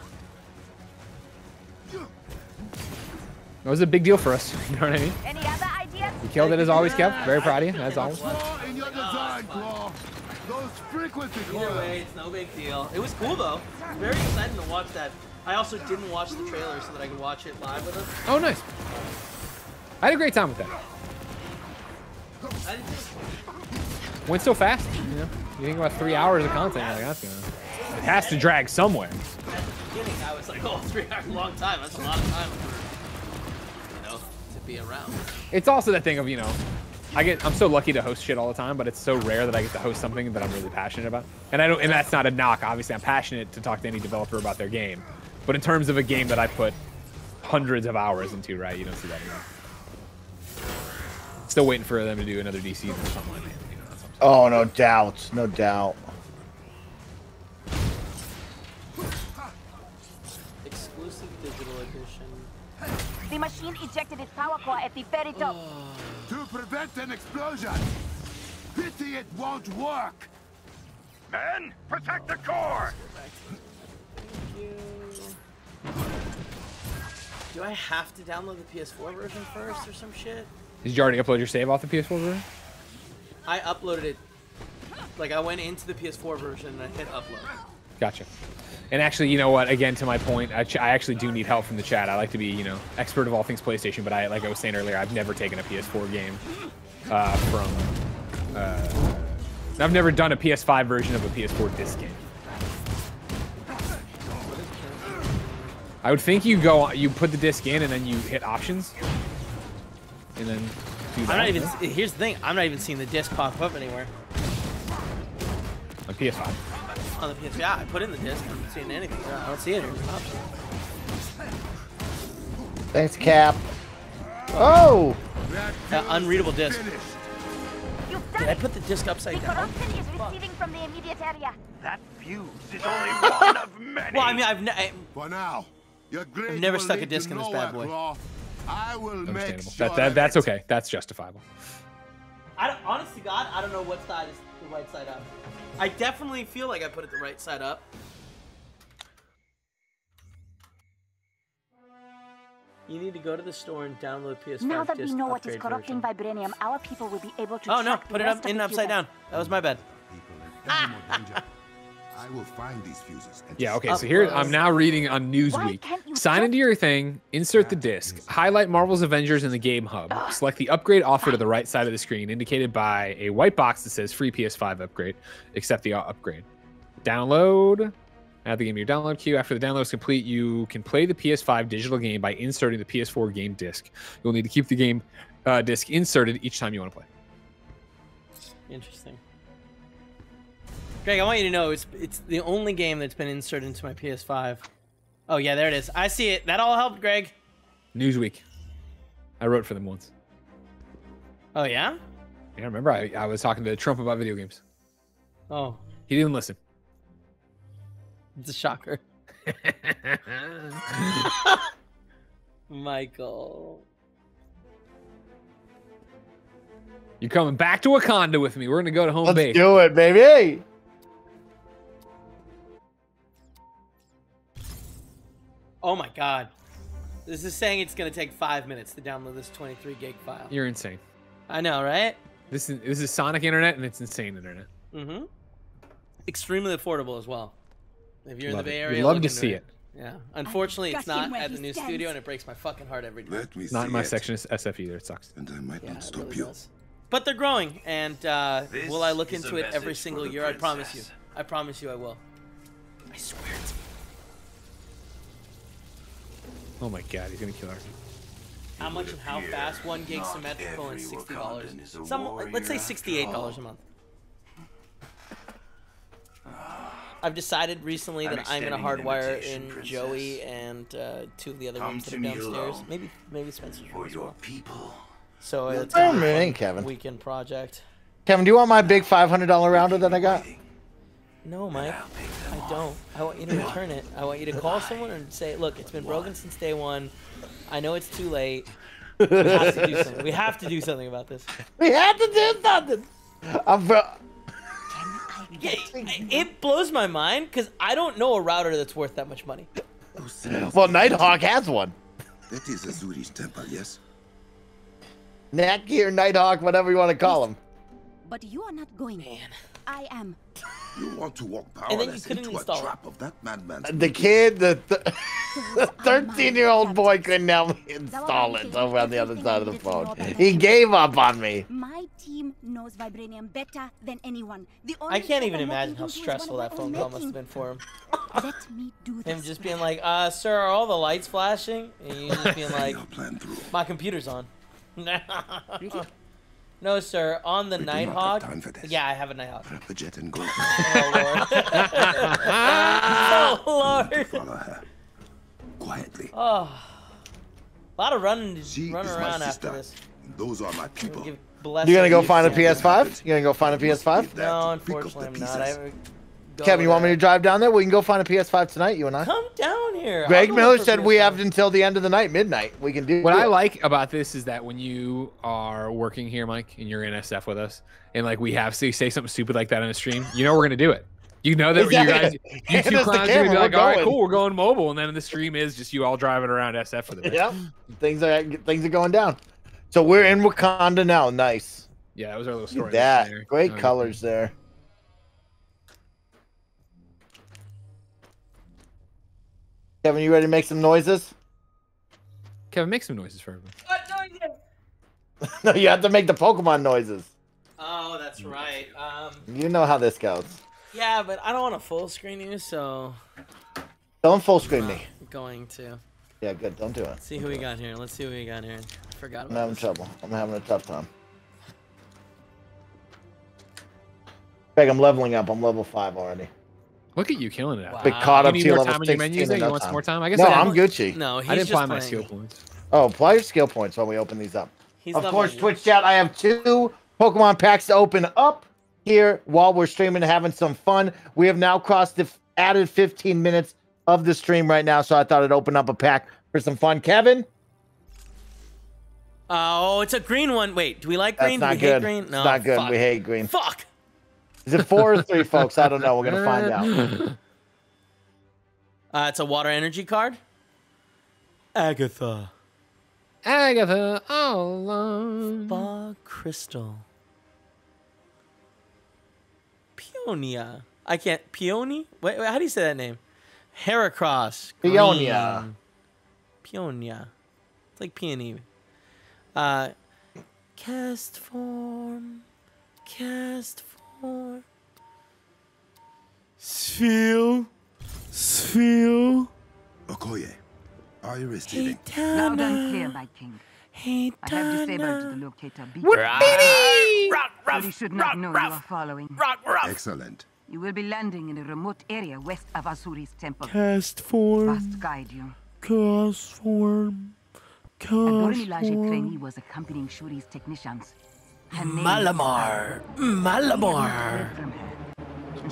It was a big deal for us. You know what I mean? Any other ideas? You killed it as always, Kev. Very proud of you, as always. Flaw in your design, Klaw. Those frequency Either way, it's no big deal. It was cool though. Very exciting to watch that. I also didn't watch the trailer so that I could watch it live with us. Oh, nice. I had a great time with that. I didn't just, Went so fast. You know, you think about three hours of content. Like that's gonna. It has to drag somewhere. at the beginning, I was like, oh, three hours, long time. That's a lot of time for, you know, to be around. It's also that thing of you know, I get I'm so lucky to host shit all the time, but it's so rare that I get to host something that I'm really passionate about. And I don't, and that's not a knock. Obviously, I'm passionate to talk to any developer about their game, but in terms of a game that I put hundreds of hours into, right? You don't see that enough. Still waiting for them to do another DC or something. Like that. oh, no doubt. No doubt. Exclusive digital edition. The machine ejected its power core at the very top. Oh. To prevent an explosion. Pity it won't work. Men, protect the core. Do I have to download the PS4 version first or some shit? Did you already upload your save off the PS4 version? I uploaded it. Like I went into the PS4 version and I hit upload. Gotcha. And actually, you know what? Again, to my point, I, ch- I actually do need help from the chat. I like to be, you know, expert of all things PlayStation, but I, like I was saying earlier, I've never taken a PS4 game uh, from. Uh, I've never done a PS5 version of a PS4 disc game. I would think you go, you put the disc in, and then you hit options, and then do that. I'm not even. Here's the thing. I'm not even seeing the disc pop up anywhere on PS5. on the PS. Yeah, I put in the disc. I'm not seeing anything. I don't see it. There's an option. Thanks, Cap. Oh! Uh, unreadable disc. Did I put the disc upside The down? corruption is receiving from the immediate area. That fuse is only one of many. Well, I mean, I've, ne- I, For now, I've never stuck a disc in this bad boy. Klaw. I will make Understandable. sure That, that, that's okay. That's justifiable. I don't, honest to God, I don't know what side is the right side up. I definitely feel like I put it the right side up. You need to go to the store and download PS5 Now that we know what is corrupting version. vibranium, our people will be able to Oh no, put it up in upside down. That was my bad. Any more danger? I will find these fuses. And Yeah, okay, so here. I'm now reading on Newsweek. Sign into your thing, insert the disc, highlight Marvel's Avengers in the game hub, select the upgrade offer to the right side of the screen, indicated by a white box that says free PS5 upgrade. Accept the uh, upgrade. Download. Add the game to your download queue. After the download is complete, you can play the PS5 digital game by inserting the PS4 game disc. You'll need to keep the game uh, disc inserted each time you want to play. Interesting. Greg, I want you to know it's it's the only game that's been inserted into my PS5. Oh yeah, there it is. I see it. That all helped, Greg. Newsweek. I wrote for them once. Oh yeah? Yeah, remember I, I was talking to Trump about video games. Oh, He didn't listen. it's a shocker. Michael. You're coming back to Wakanda with me. We're gonna go to home Let's base. do it, baby. Oh my god. This is saying it's gonna take five minutes to download this 23 gig file. You're insane. I know, right? This is this is Sonic internet and it's insane internet. Mm-hmm. Extremely affordable as well. If you're in the Bay. Area, We'd love to see it. Yeah. Unfortunately, it's got him not at the new stands. studio, and it breaks my fucking heart every day. Let me Not in my it, section is SF either. It sucks. And I might Yeah, not stop really you. does. But they're growing, and uh, will I look into it every single the year? I promise you. I promise you, I will. I swear to you. Oh my god, he's gonna kill her. How much and how fast? One gig not symmetrical and sixty dollars. Wakandan is a Some, let's say sixty-eight dollars a month. I've decided recently I'm that I'm gonna hardwire in princess. Joey and uh, two of the other Come rooms that are downstairs. alone. Maybe maybe Spencer's room for as your well. people. So uh, it's gonna be a Kevin. weekend project. Kevin, do you want my big $500 rounder that I got? No, Mike, I don't. I want you to return it. I want you to call someone and say, "Look, it's been broken since day one. I know it's too late. We have to do something. We have to do something about this." We had to do something. I'm bro- Yeah, it blows my mind because I don't know a router that's worth that much money. well, Nighthawk has one. That is Azzuri's temple, yes? Netgear, Nighthawk, whatever you want to call him. But you are not going. Man. I am. You want to walk And powerless into a install it. trap of that madman's The kid, the the 13 year old boy couldn't help me install it over on the other side of the phone. He gave up on me. My team knows vibranium better than anyone. The only I can't even imagine how stressful that phone call must have been for him. Let me do this. Him just being like, "Uh, sir, are all the lights flashing?" And you just being like, your plan through. "My computer's on." No, sir. On the We do Nighthawk. time for this. Yeah, I have a Nighthawk. Prep a jet and go. Oh, oh lord. oh lord. Follow her. Quietly. Oh. A lot of running, She running is around my after this. Those are my people. Give You gonna go find a PS5? You're gonna go find a PS5? No, Pick up the unfortunately, I'm not. I haven't go Kevin, you want me to drive down there? We can go find a PS5 tonight, you and I. come down here? Greg Miller said we PS5. have until the end of the night, midnight. We can do What I like about this is that when you are working here, Mike, and you're in SF with us, and like we have say say something stupid like that on a stream, you know we're gonna do it. You know that you guys, you Hand two us the clowns are gonna camera, be we're like, all right, cool, we're going mobile, and then the stream is just you all driving around SF for the bit. Yep. Things are things are going down. So we're in Wakanda now. Nice. Yeah, that was our little Look story. at that. there. Great That was- colors there. Kevin, you ready to make some noises? Kevin, make some noises for everyone. What noises? no, you have to make the Pokemon noises. Oh, that's right. Um, You know how this goes. yeah, but I don't want to full screen you, so Don't full screen me. I'm going to. Yeah, good. Don't do it. see who we got here. Let's see who we got here. I forgot I'm having this. trouble. I'm having a tough time. Greg, I'm leveling up. I'm level five already. Look at you killing it. out Been there. caught you up need to more level time on your menus. in You no want some time. more time? I guess No, I I'm Gucci. No, he's I didn't just find my skill points. Oh, apply your skill points while we open these up. He's of course, playing. Twitch chat. I have two Pokemon packs to open up here while we're streaming and having some fun. We have now crossed the f- added 15 minutes of the stream right now, so I thought I'd open up a pack for some fun. Kevin, Oh, it's a green one. Wait, do we like that's green? do not we good. hate green? It's No, not good. Fuck. We hate green. Fuck. Is it four or three, folks? I don't know. We're gonna find out. Uh, it's a water energy card. Agatha. Agatha all alone. Spa Crystal. Peonia. I can't. Peony? Wait, wait, how do you say that name? Heracross. Peonia. green. Peonia. It's like peony. Uh, Castform. Cast form. Sphere. Sphere. Okoye, are you receiving? Loud and clear, my king. Hey, I have disabled the locator beacon. Rock, So he should not know you are following. Excellent. You will be landing in a remote area west of Azzuri's temple. Castform. Must guide you. Castform. Adorni Cast Laje form. Crane was accompanying Shuri's technicians. Her name Malamar. Malamar.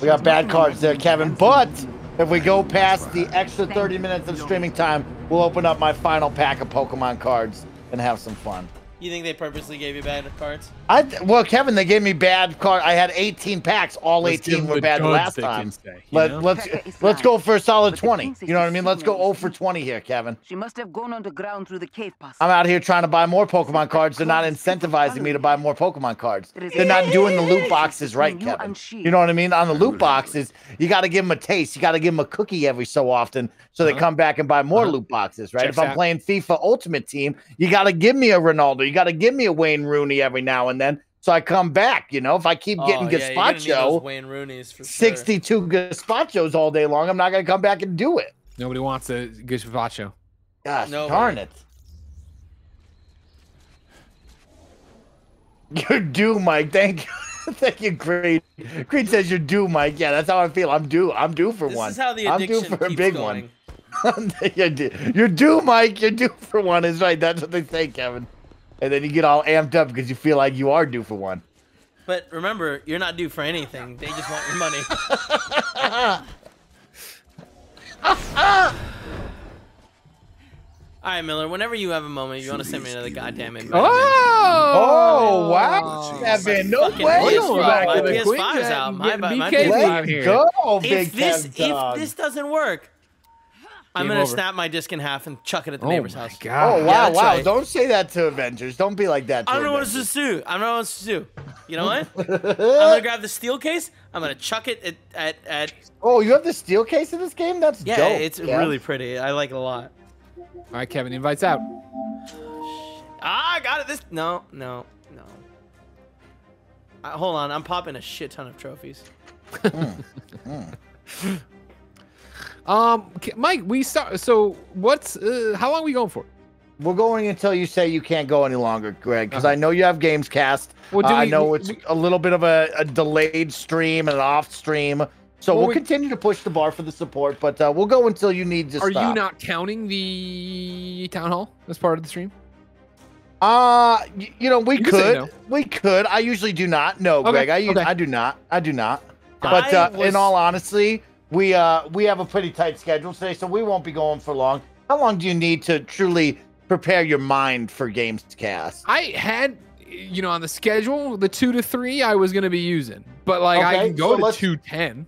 We got bad cards there, Kevin. But if we go past the extra 30 minutes of streaming time, we'll open up my final pack of Pokemon cards and have some fun. You think they purposely gave you bad cards? I well, Kevin, they gave me bad card. I had 18 packs. All Let's 18 were bad last time. say, Let, know? let's let's go for a solid But 20. You know what I mean? Let's go signal 0 for 20 here, Kevin. She must have gone underground through the cave pass. I'm out here trying to buy more Pokemon cards. They're not incentivizing me to buy more Pokemon cards. They're not doing the loot boxes right, Kevin. You know what I mean? On the loot boxes, you got to give them a taste. You got to give them a cookie every so often so they Uh-huh. come back and buy more Uh-huh. loot boxes, right? Checks if I'm out. playing FIFA Ultimate Team, you got to give me a Ronaldo. You got to give me a Wayne Rooney every now and then so I come back. You know, if I keep getting oh, yeah, you're need those Gazpacho, Wayne Rooney's for sure. 62 Gazpachos all day long, I'm not going to come back and do it. Nobody wants a gazpacho. Gosh, No darn it. You're due, Mike. Thank you. Thank you, Creed. Creed says you're due, Mike. Yeah, that's how I feel. I'm due. I'm due for This one. is how the I'm addiction due for a keeps big going. one. you're, due. you're due, Mike. You're due for one. Is right. That's what they say, Kevin. And then you get all amped up because you feel like you are due for one. But remember, you're not due for anything. They just want your money. All right, Miller. Whenever you have a moment, you want to send me another goddamn invite. Oh, oh, wow, Kevin. No Fucking way. PS5. back My to the PS5 is out. My, my, my PS5 here. Go, big if this if this doesn't work, I'm gonna over. snap my disc in half and chuck it at the Oh neighbor's my house. god. Oh wow, that's wow! right. Don't say that to Avengers. Don't be like that. To I don't know what else Avengers. to do. I don't know what else to do. You know what? I'm gonna grab the steel case. I'm gonna chuck it at at, at Oh, you have the steel case in this game? That's yeah. dope. it's Kev. really pretty. I like it a lot. All right, Kevin, invites out. Ah, I got it. This no no no. Uh, hold on, I'm popping a shit ton of trophies. Um, Mike, we start. So, what's uh, how long are we going for? We're going until you say you can't go any longer, Greg, because I know you have games cast. Well, do Uh, I know we- it's we- a little bit of a, a delayed stream and an off stream. So Well, we'll we- continue to push the bar for the support, but uh, we'll go until you need to Are stop. you not counting the town hall as part of the stream? Uh, y- you know, we You could. no. We could. I usually do not. No, Okay, Greg, I, u- okay. I do not. I do not. But I uh, was- in all honesty, we uh we have a pretty tight schedule today, so we won't be going for long. How long do you need to truly prepare your mind for games to cast? I had, you know, on the schedule, the two to three I was gonna be using, but like I Okay, can go so to let's- two ten.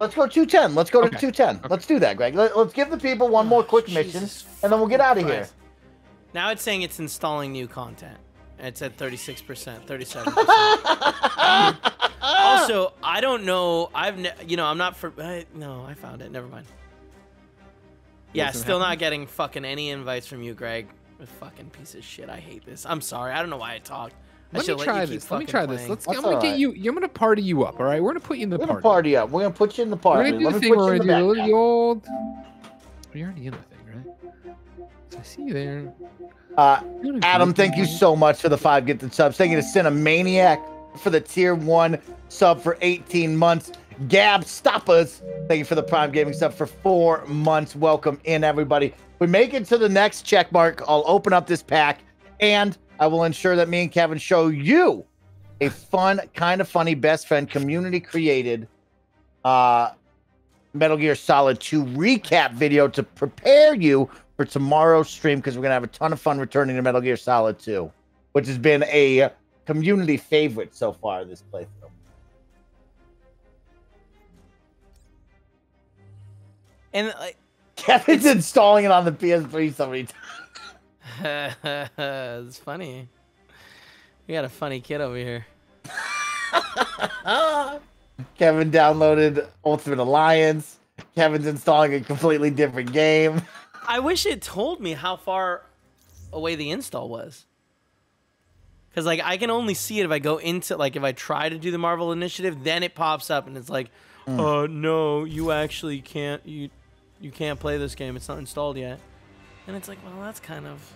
Let's go 210. Let's go to Okay. 210. Let's do that, Greg. Let, us give the people one more quick mission, and then we'll get out of here. Now it's saying it's installing new content. It's at 36%, 37%. also, I don't know. I've, ne- you know, I'm not for. I, no, I found it. Never mind. Yeah, What's still not getting fucking any invites from you, Greg. A fucking piece of shit. I hate this. I'm sorry. I don't know why I talked. I Let me let try you keep this. Let me try this. Let's. That's I'm gonna all get you. I'm gonna party you up. All right. We're gonna put you in the We're gonna party. party up. We're gonna put you in the We're party. gonna do Let the me thing put where you we in do the the, back. old. You're already in the thing, right? I see you there. Uh, You're in a Adam, thank you so much for the five gifted subs. Thank you to Cinemaniac for the tier one sub for 18 months. Gab Stoppas, thank you for the Prime Gaming sub for four months. Welcome in, everybody. We make it to the next check mark. I'll open up this pack and I will ensure that me and Kevin show you a fun, kind of funny, best friend community created uh, Metal Gear Solid 2 recap video to prepare you for tomorrow's stream because we're going to have a ton of fun returning to Metal Gear Solid 2, which has been a community favorite so far this playthrough. And like, Kevin's installing it on the PS3 so many times. it's funny. We got a funny kid over here. Kevin downloaded Ultimate Alliance. Kevin's installing a completely different game. I wish it told me how far away the install was. Cause like I can only see it if I go into like if I try to do the Marvel Initiative, then it pops up and it's like, Hmm. uh no, you actually can't you you can't play this game. It's not installed yet. And it's like, well, that's kind of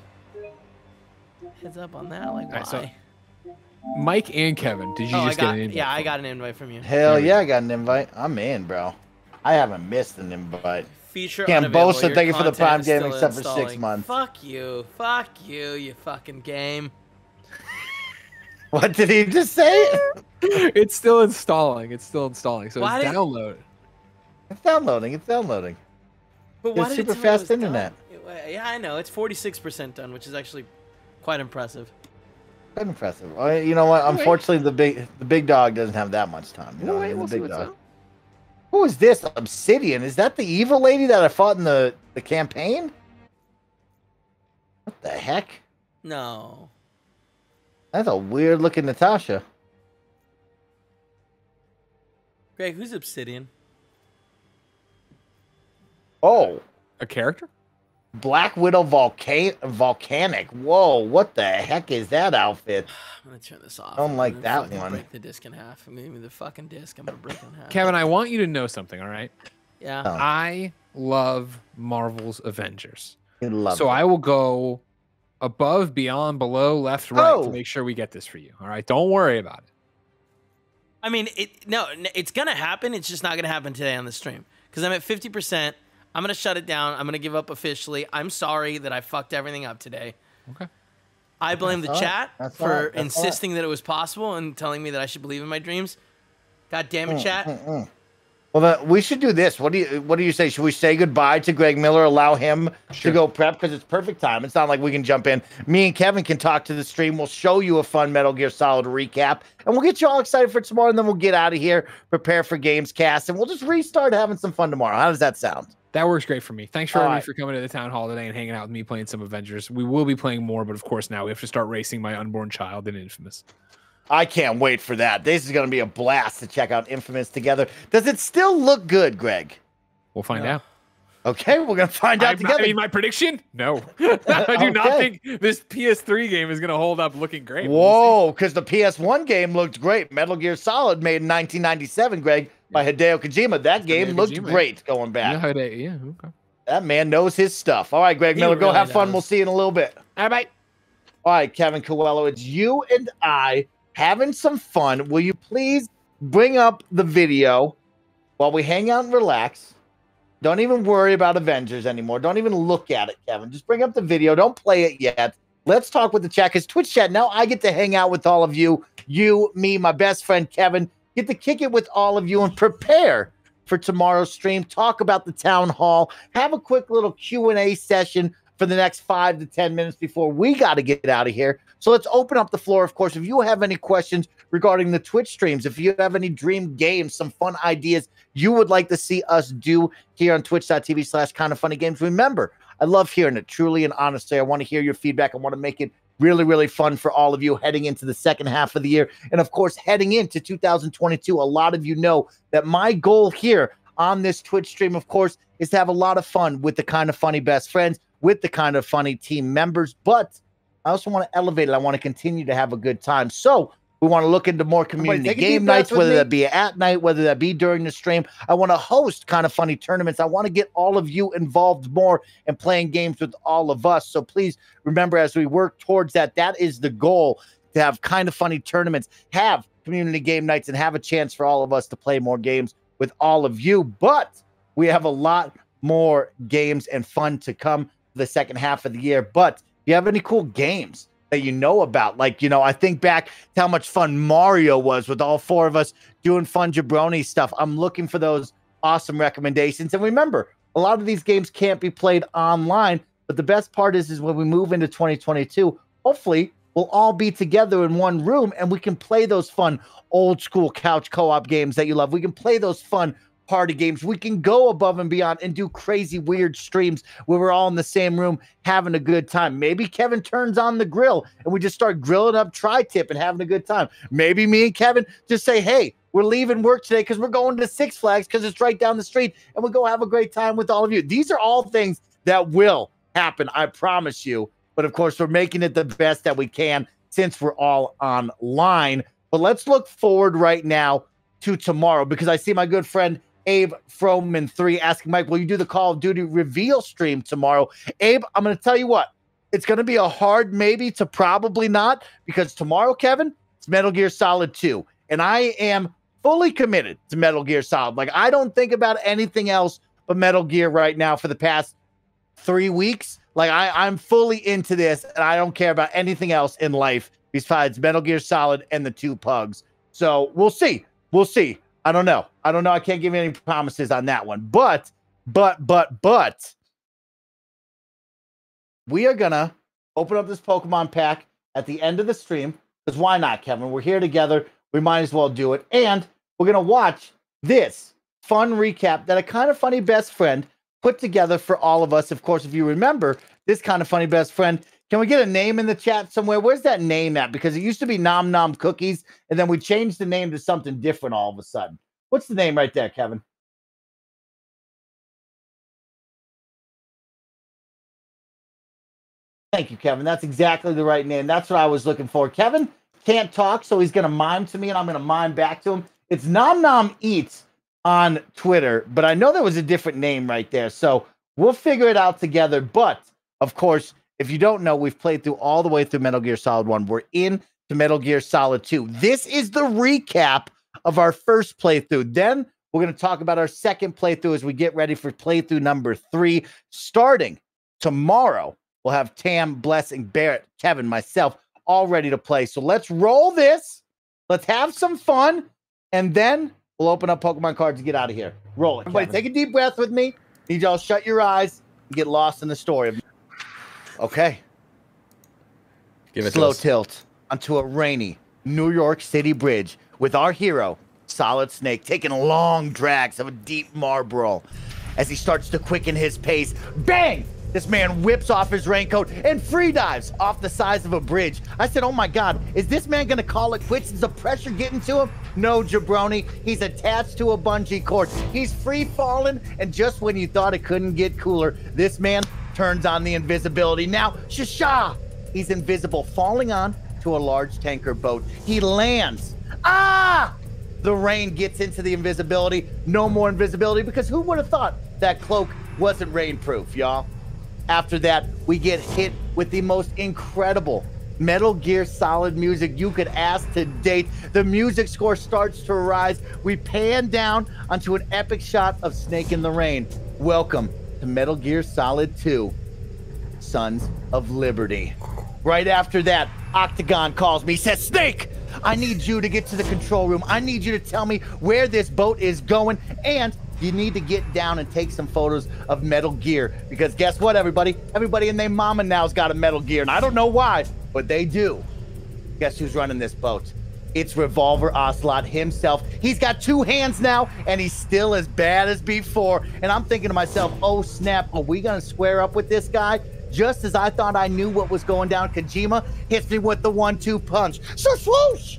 heads up on that. Like, why? Alright, so Mike and Kevin, did you oh, just got, get an invite? yeah, I got an invite from you. Hell yeah, I got an invite. I'm in, bro. I haven't missed an invite. Feature Can't boast and Your thank you for the Prime game Gaming still except for six months. Fuck you. Fuck you, you fucking game. What did he just say? it's still installing. It's still installing. So Why it's did- download. It's downloading. It's downloading. But You why did it super it fast was internet. done? Yeah, I know. It's 46% done, which is actually quite impressive. Quite impressive. You know what? We'll. Unfortunately, the big the big dog doesn't have that much time. You know We'll wait, we'll The see big what's dog. up. Who is this? Obsidian? Is that the evil lady that I fought in the the campaign? What the heck? No. That's a weird looking Natasha. Greg, who's Obsidian? Oh, A character? Black Widow volcano volcanic. Whoa, what the heck is that outfit? I'm gonna turn this off. I don't I'm like gonna that one. Break the disc in half. Give me the fucking disc. I'm gonna break it in half. Kevin, I want you to know something, all right? Yeah. Oh. I love Marvel's Avengers. You love so it. I will go above, beyond, below, left, right Oh. to make sure we get this for you. All right. Don't worry about it. I mean, it no, it's gonna happen. It's just not gonna happen today on the stream because I'm at 50%. I'm gonna shut it down. I'm gonna give up officially. I'm sorry that I fucked everything up today. Okay. I blame the That's all right. chat That's for right. That's all right. insisting that it was possible and telling me that I should believe in my dreams. God damn it, mm, chat. Mm-mm. Well, then we should do this. What do you What do you say? Should we say goodbye to Greg Miller? Allow him Sure. to go prep because it's perfect time. It's not like we can jump in. Me and Kevin can talk to the stream. We'll show you a fun Metal Gear Solid recap, and we'll get you all excited for tomorrow. And then we'll get out of here, prepare for Games Cast, and we'll just restart having some fun tomorrow. How does that sound? That works great for me. Thanks for right. for coming to the town hall today and hanging out with me playing some Avengers. We will be playing more, but of course now we have to start racing my unborn child in Infamous. I can't wait for that. This is going to be a blast to check out Infamous together. Does it still look good, Greg? We'll find No. out. Okay, we're going to find out I'm not- together. I mean, my prediction? No. I do not think this PS3 game is going to hold up looking great. We'll Whoa, because the PS1 game looked great. Metal Gear Solid made in 1997, Greg, by Hideo Kojima. That game looked Kojima. great going back. Yeah, how they- yeah, okay. That man knows his stuff. All right, Greg He Miller, go really have fun. We'll see you in a little bit. All right, bye. All right, Kevin Coelho, it's you and I having some fun. Will you please bring up the video while we hang out and relax? Don't even worry about Avengers anymore. Don't even look at it, Kevin. Just bring up the video. Don't play it yet. Let's talk with the chat because Twitch chat. Now I get to hang out with all of you. You, me, my best friend Kevin. Get to kick it with all of you and prepare for tomorrow's stream. Talk about the town hall. Have a quick little Q and A session for for the next five to 10 minutes before we got to get out of here. So let's open up the floor. Of course, if you have any questions regarding the Twitch streams, if you have any dream games, some fun ideas you would like to see us do here on twitch.tv slash kind of funny games, remember, I love hearing it truly and honestly. I want to hear your feedback. I want to make it really, really fun for all of you heading into the second half of the year. And of course, heading into 2022, a lot of you know that my goal here on this Twitch stream, of course, is to have a lot of fun with the kind of funny best friends, with the kind of funny team members. But I also want to elevate it. I want to continue to have a good time. So we want to look into more community game nights, whether that be at night, whether that be during the stream. I want to host kind of funny tournaments. I want to get all of you involved more and playing games with all of us. So please remember, as we work towards that, that is the goal to have kind of funny tournaments, have community game nights, and have a chance for all of us to play more games with all of you. But we have a lot more games and fun to come the second half of the year. But if you have any cool games, that you know about. Like, you know, I think back to how much fun Mario was with all four of us doing fun jabroni stuff. I'm looking for those awesome recommendations. And remember, a lot of these games can't be played online, but the best part is is when we move into 2022, hopefully we'll all be together in one room and we can play those fun old school couch co-op games that you love. We can play those fun party games. We can go above and beyond and do crazy, weird streams where we're all in the same room having a good time. Maybe Kevin turns on the grill and we just start grilling up tri tip and having a good time. Maybe me and Kevin just say, hey, we're leaving work today because we're going to Six Flags because it's right down the street and we'll go have a great time with all of you. These are all things that will happen, I promise you. But of course, we're making it the best that we can since we're all online. But let's look forward right now to tomorrow because I see my good friend Abe Froman three asking Mike, will you do the Call of Duty reveal stream tomorrow? Abe, I'm going to tell you what, it's going to be a hard maybe to probably not because tomorrow, Kevin, it's Metal Gear Solid 2. And I am fully committed to Metal Gear Solid. Like, I don't think about anything else but Metal Gear right now for the past three weeks. Like, I, I'm fully into this and I don't care about anything else in life besides Metal Gear Solid and the two pugs. So we'll see. We'll see. I don't know. I don't know. I can't give you any promises on that one. But, but, but, but, we are gonna open up this Pokemon pack at the end of the stream. Because why not, Kevin? We're here together. We might as well do it. And we're gonna watch this fun recap that a kind of funny best friend put together for all of us. Of course, if you remember, this kind of funny best friend can we get a name in the chat somewhere? Where's that name at? Because it used to be Nom Nom Cookies, and then we changed the name to something different all of a sudden. What's the name right there, Kevin? Thank you, Kevin. That's exactly the right name. That's what I was looking for. Kevin can't talk, so he's going to mime to me, and I'm going to mime back to him. It's Nom Nom Eats on Twitter, but I know there was a different name right there. So we'll figure it out together. But of course, if you don't know, we've played through all the way through Metal Gear Solid 1. We're in to Metal Gear Solid 2. This is the recap of our first playthrough. Then we're going to talk about our second playthrough as we get ready for playthrough number three. Starting tomorrow, we'll have Tam, Blessing, Barrett, Kevin, myself all ready to play. So let's roll this. Let's have some fun. And then we'll open up Pokemon cards to get out of here. Roll it. Everybody, take a deep breath with me. Need y'all shut your eyes and get lost in the story. Okay. Give it Slow tilt onto a rainy New York City bridge with our hero, Solid Snake, taking long drags of a deep Marlboro. As he starts to quicken his pace, bang! This man whips off his raincoat and free dives off the sides of a bridge. I said, Oh my God, is this man gonna call it quits? Is the pressure getting to him? No, jabroni. He's attached to a bungee cord. He's free falling, and just when you thought it couldn't get cooler, this man turns on the invisibility. Now, Shasha, he's invisible, falling on to a large tanker boat. He lands. Ah! The rain gets into the invisibility. No more invisibility because who would have thought that cloak wasn't rainproof, y'all? After that, we get hit with the most incredible Metal Gear Solid music you could ask to date. The music score starts to rise. We pan down onto an epic shot of Snake in the Rain. Welcome to Metal Gear Solid 2 Sons of Liberty. Right after that, Octagon calls me, says, Snake, I need you to get to the control room. I need you to tell me where this boat is going. And you need to get down and take some photos of Metal Gear because guess what, everybody? Everybody and their mama now's got a Metal Gear, and I don't know why, but they do. Guess who's running this boat? It's Revolver Ocelot himself. He's got two hands now, and he's still as bad as before. And I'm thinking to myself, oh snap, are we gonna square up with this guy? Just as I thought I knew what was going down, Kojima hits me with the one-two punch. So swoosh!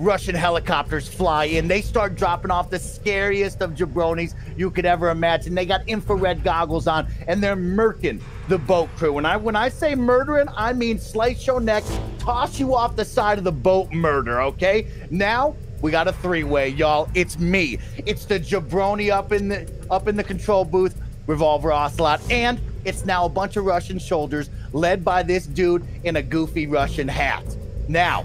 Russian helicopters fly in. They start dropping off the scariest of jabronis you could ever imagine. They got infrared goggles on and they're murking the boat crew. And I when I say murdering, I mean slice your neck, toss you off the side of the boat murder, okay? Now we got a three-way, y'all. It's me. It's the jabroni up in the up in the control booth, Revolver Ocelot, and it's now a bunch of Russian soldiers led by this dude in a goofy Russian hat. Now,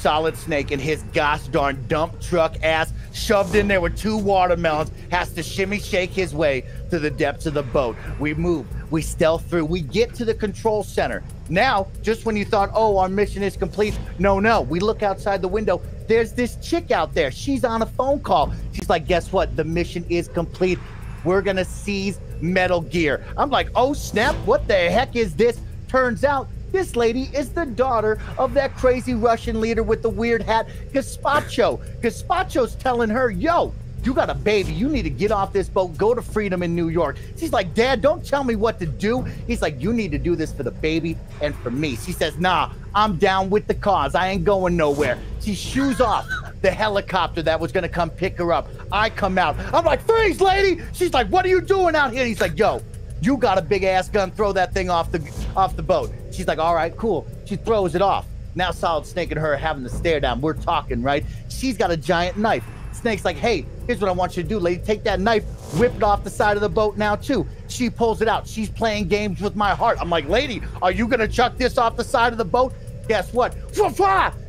Solid Snake and his gosh darn dump truck ass shoved in there with two watermelons has to shimmy shake his way to the depths of the boat. We move, we stealth through, we get to the control center. Now, just when you thought, oh, our mission is complete, no, no, we look outside the window. There's this chick out there. She's on a phone call. She's like, guess what? The mission is complete. We're gonna seize Metal Gear. I'm like, oh snap, what the heck is this? Turns out this lady is the daughter of that crazy Russian leader with the weird hat, Gazpacho. Gazpacho's telling her, yo, you got a baby. You need to get off this boat, go to freedom in New York. She's like, Dad, don't tell me what to do. He's like, You need to do this for the baby and for me. She says, Nah, I'm down with the cause. I ain't going nowhere. She shoes off the helicopter that was gonna come pick her up. I come out. I'm like, Freeze, lady. She's like, What are you doing out here? And he's like, Yo, you got a big ass gun. Throw that thing off the off the boat. She's like, All right, cool. She throws it off. Now Solid Snake and her having the stare down. We're talking, right? She's got a giant knife. Snake's like, hey, here's what I want you to do, lady. Take that knife, whip it off the side of the boat now, too. She pulls it out. She's playing games with my heart. I'm like, lady, are you to chuck this off the side of the boat? Guess what?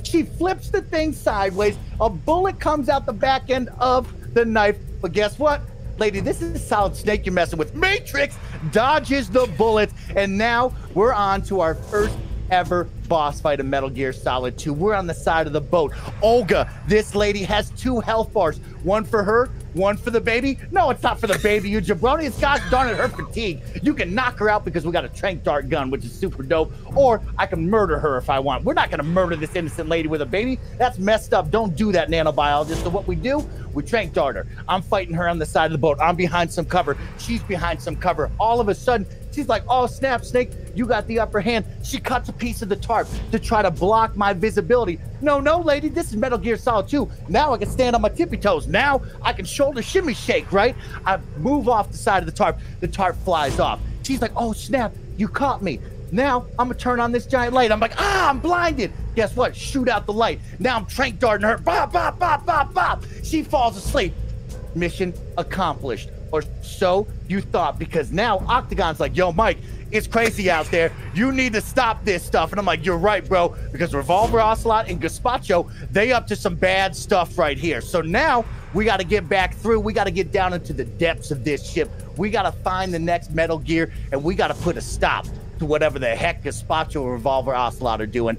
She flips the thing sideways. A bullet comes out the back end of the knife. But guess what? Lady, this is Solid Snake you're messing with. Matrix dodges the bullet. And now we're on to our first ever boss fight in Metal Gear Solid 2. We're on the side of the boat. Olga, this lady has two health bars. One for her, one for the baby. No, it's not for the baby, you jabroni. It's gosh darn it, her fatigue. You can knock her out because we got a trank dart gun, which is super dope. Or I can murder her if I want. We're not gonna murder this innocent lady with a baby. That's messed up. Don't do that, nanobiologist. So what we do, we trank dart her. I'm fighting her on the side of the boat. I'm behind some cover. She's behind some cover. All of a sudden, She's like, oh, snap, Snake, you got the upper hand. She cuts a piece of the tarp to try to block my visibility. No, no, lady, this is Metal Gear Solid 2. Now I can stand on my tippy toes. Now I can shoulder shimmy shake, right? I move off the side of the tarp. The tarp flies off. She's like, oh, snap, you caught me. Now I'm gonna turn on this giant light. I'm like, ah, I'm blinded. Guess what? Shoot out the light. Now I'm trank darting her. Bop, bop, bop, bop, bop. She falls asleep. Mission accomplished or so you thought, because now Octagon's like, yo, Mike, it's crazy out there. You need to stop this stuff. And I'm like, you're right, bro, because Revolver Ocelot and Gazpacho, they up to some bad stuff right here. So now we got to get back through. We got to get down into the depths of this ship. We got to find the next Metal Gear, and we got to put a stop to whatever the heck Gazpacho or Revolver Ocelot are doing.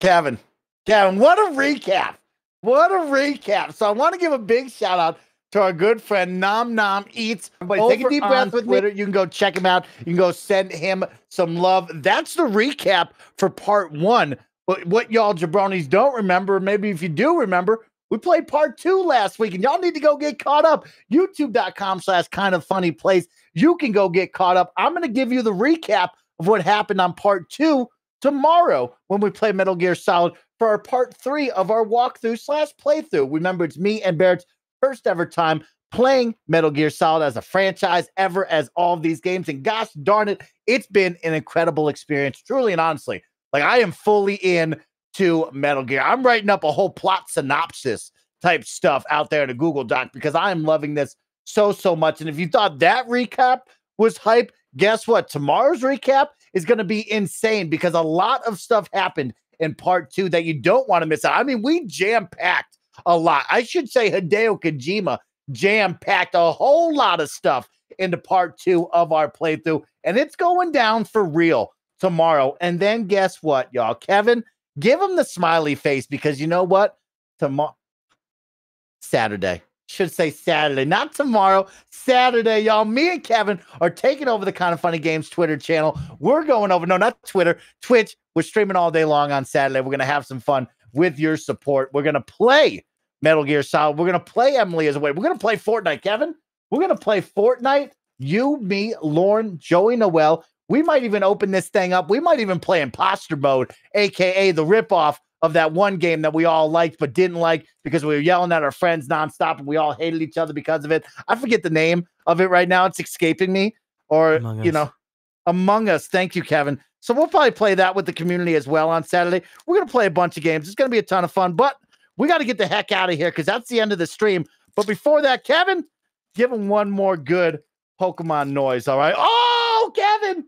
Kevin, Kevin, what a recap. What a recap. So I want to give a big shout out to our good friend Nom Nom Eats. Everybody take a deep breath with Twitter. Me. You can go check him out. You can go send him some love. That's the recap for part one. But what y'all jabronis don't remember, maybe if you do remember, we played part two last week, and y'all need to go get caught up. YouTube.com slash kind of funny place. You can go get caught up. I'm going to give you the recap of what happened on part two tomorrow when we play Metal Gear Solid for our part three of our walkthrough slash playthrough. Remember, it's me and Barrett's first ever time playing Metal Gear Solid as a franchise ever as all of these games. And gosh darn it, it's been an incredible experience, truly and honestly. Like I am fully in to Metal Gear. I'm writing up a whole plot synopsis type stuff out there in a Google Doc because I am loving this so, so much. And if you thought that recap was hype, guess what? Tomorrow's recap is going to be insane because a lot of stuff happened in part two that you don't want to miss out. I mean, we jam packed a lot. I should say Hideo Kojima jam packed a whole lot of stuff into part two of our playthrough, and it's going down for real tomorrow. And then guess what, y'all? Kevin, give him the smiley face because you know what? Tomorrow, Saturday. should say Saturday, not tomorrow. Saturday, y'all. Me and Kevin are taking over the Kind of Funny Games Twitter channel. We're going over, no, not Twitter, Twitch. We're streaming all day long on Saturday. We're going to have some fun with your support. We're going to play Metal Gear Solid. We're going to play Emily Is Away. We're going to play Fortnite, Kevin. We're going to play Fortnite. You, me, Lauren, Joey Noel. We might even open this thing up. We might even play imposter mode, aka the ripoff of that one game that we all liked but didn't like because we were yelling at our friends nonstop and we all hated each other because of it. I forget the name of it right now. It's escaping me. Or, you know, Among Us. Thank you, Kevin. So we'll probably play that with the community as well on Saturday. We're going to play a bunch of games. It's going to be a ton of fun, but we got to get the heck out of here because that's the end of the stream. But before that, Kevin, give him one more good Pokemon noise. All right. Oh, Kevin.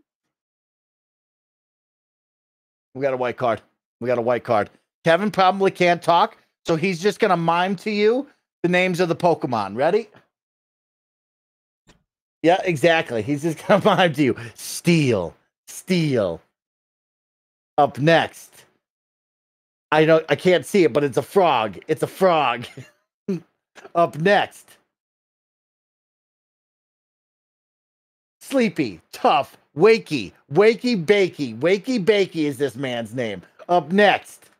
We got a white card. We got a white card. Kevin probably can't talk, so he's just going to mime to you the names of the Pokemon. Ready? Yeah, exactly. He's just to mime to you. Steel, steel. Up next. I know I can't see it, but it's a frog. It's a frog. Up next. Sleepy, tough, wakey, wakey bakey. Wakey bakey is this man's name. Up next.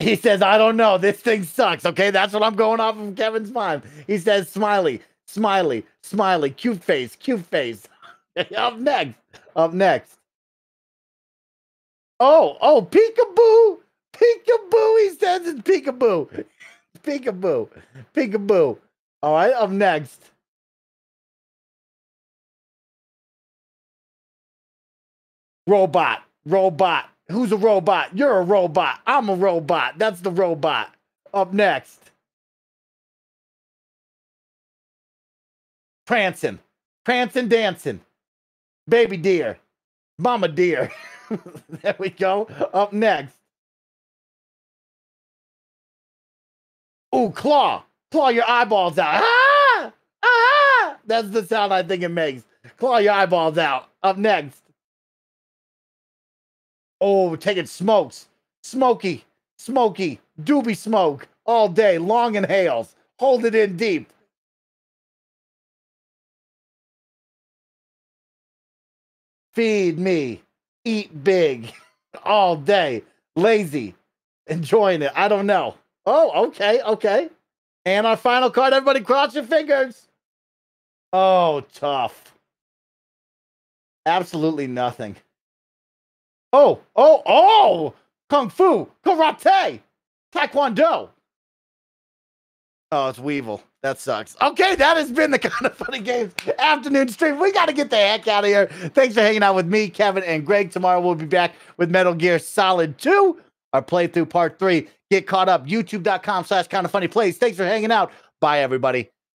He says, I don't know. This thing sucks. Okay, that's what I'm going off of Kevin's mind. He says, smiley, smiley, smiley, cute face, cute face. Up next. Up next. Oh, oh, peekaboo. Peekaboo. He says it's peekaboo. Peekaboo. Peekaboo. All right, up next. Robot. Robot. Who's a robot? You're a robot. I'm a robot. That's the robot. Up next. Prancing. Prancing, dancing. Baby deer. Mama deer. there we go. Up next. Ooh, claw. Claw your eyeballs out. Ah! Ah! That's the sound I think it makes. Claw your eyeballs out. Up next. Oh, taking smokes. Smoky. Smoky. Doobie smoke. All day. Long inhales. Hold it in deep. Feed me. Eat big. All day. Lazy. Enjoying it. I don't know. Oh, okay. Okay. And our final card, everybody cross your fingers. Oh, tough. Absolutely nothing. Oh, oh, oh! Kung Fu, Karate, Taekwondo. Oh, it's Weevil. That sucks. Okay, that has been the kind of funny games afternoon stream. We got to get the heck out of here. Thanks for hanging out with me, Kevin, and Greg. Tomorrow we'll be back with Metal Gear Solid 2, our playthrough part three. Get caught up. YouTube.com slash kind of funny plays. Thanks for hanging out. Bye, everybody.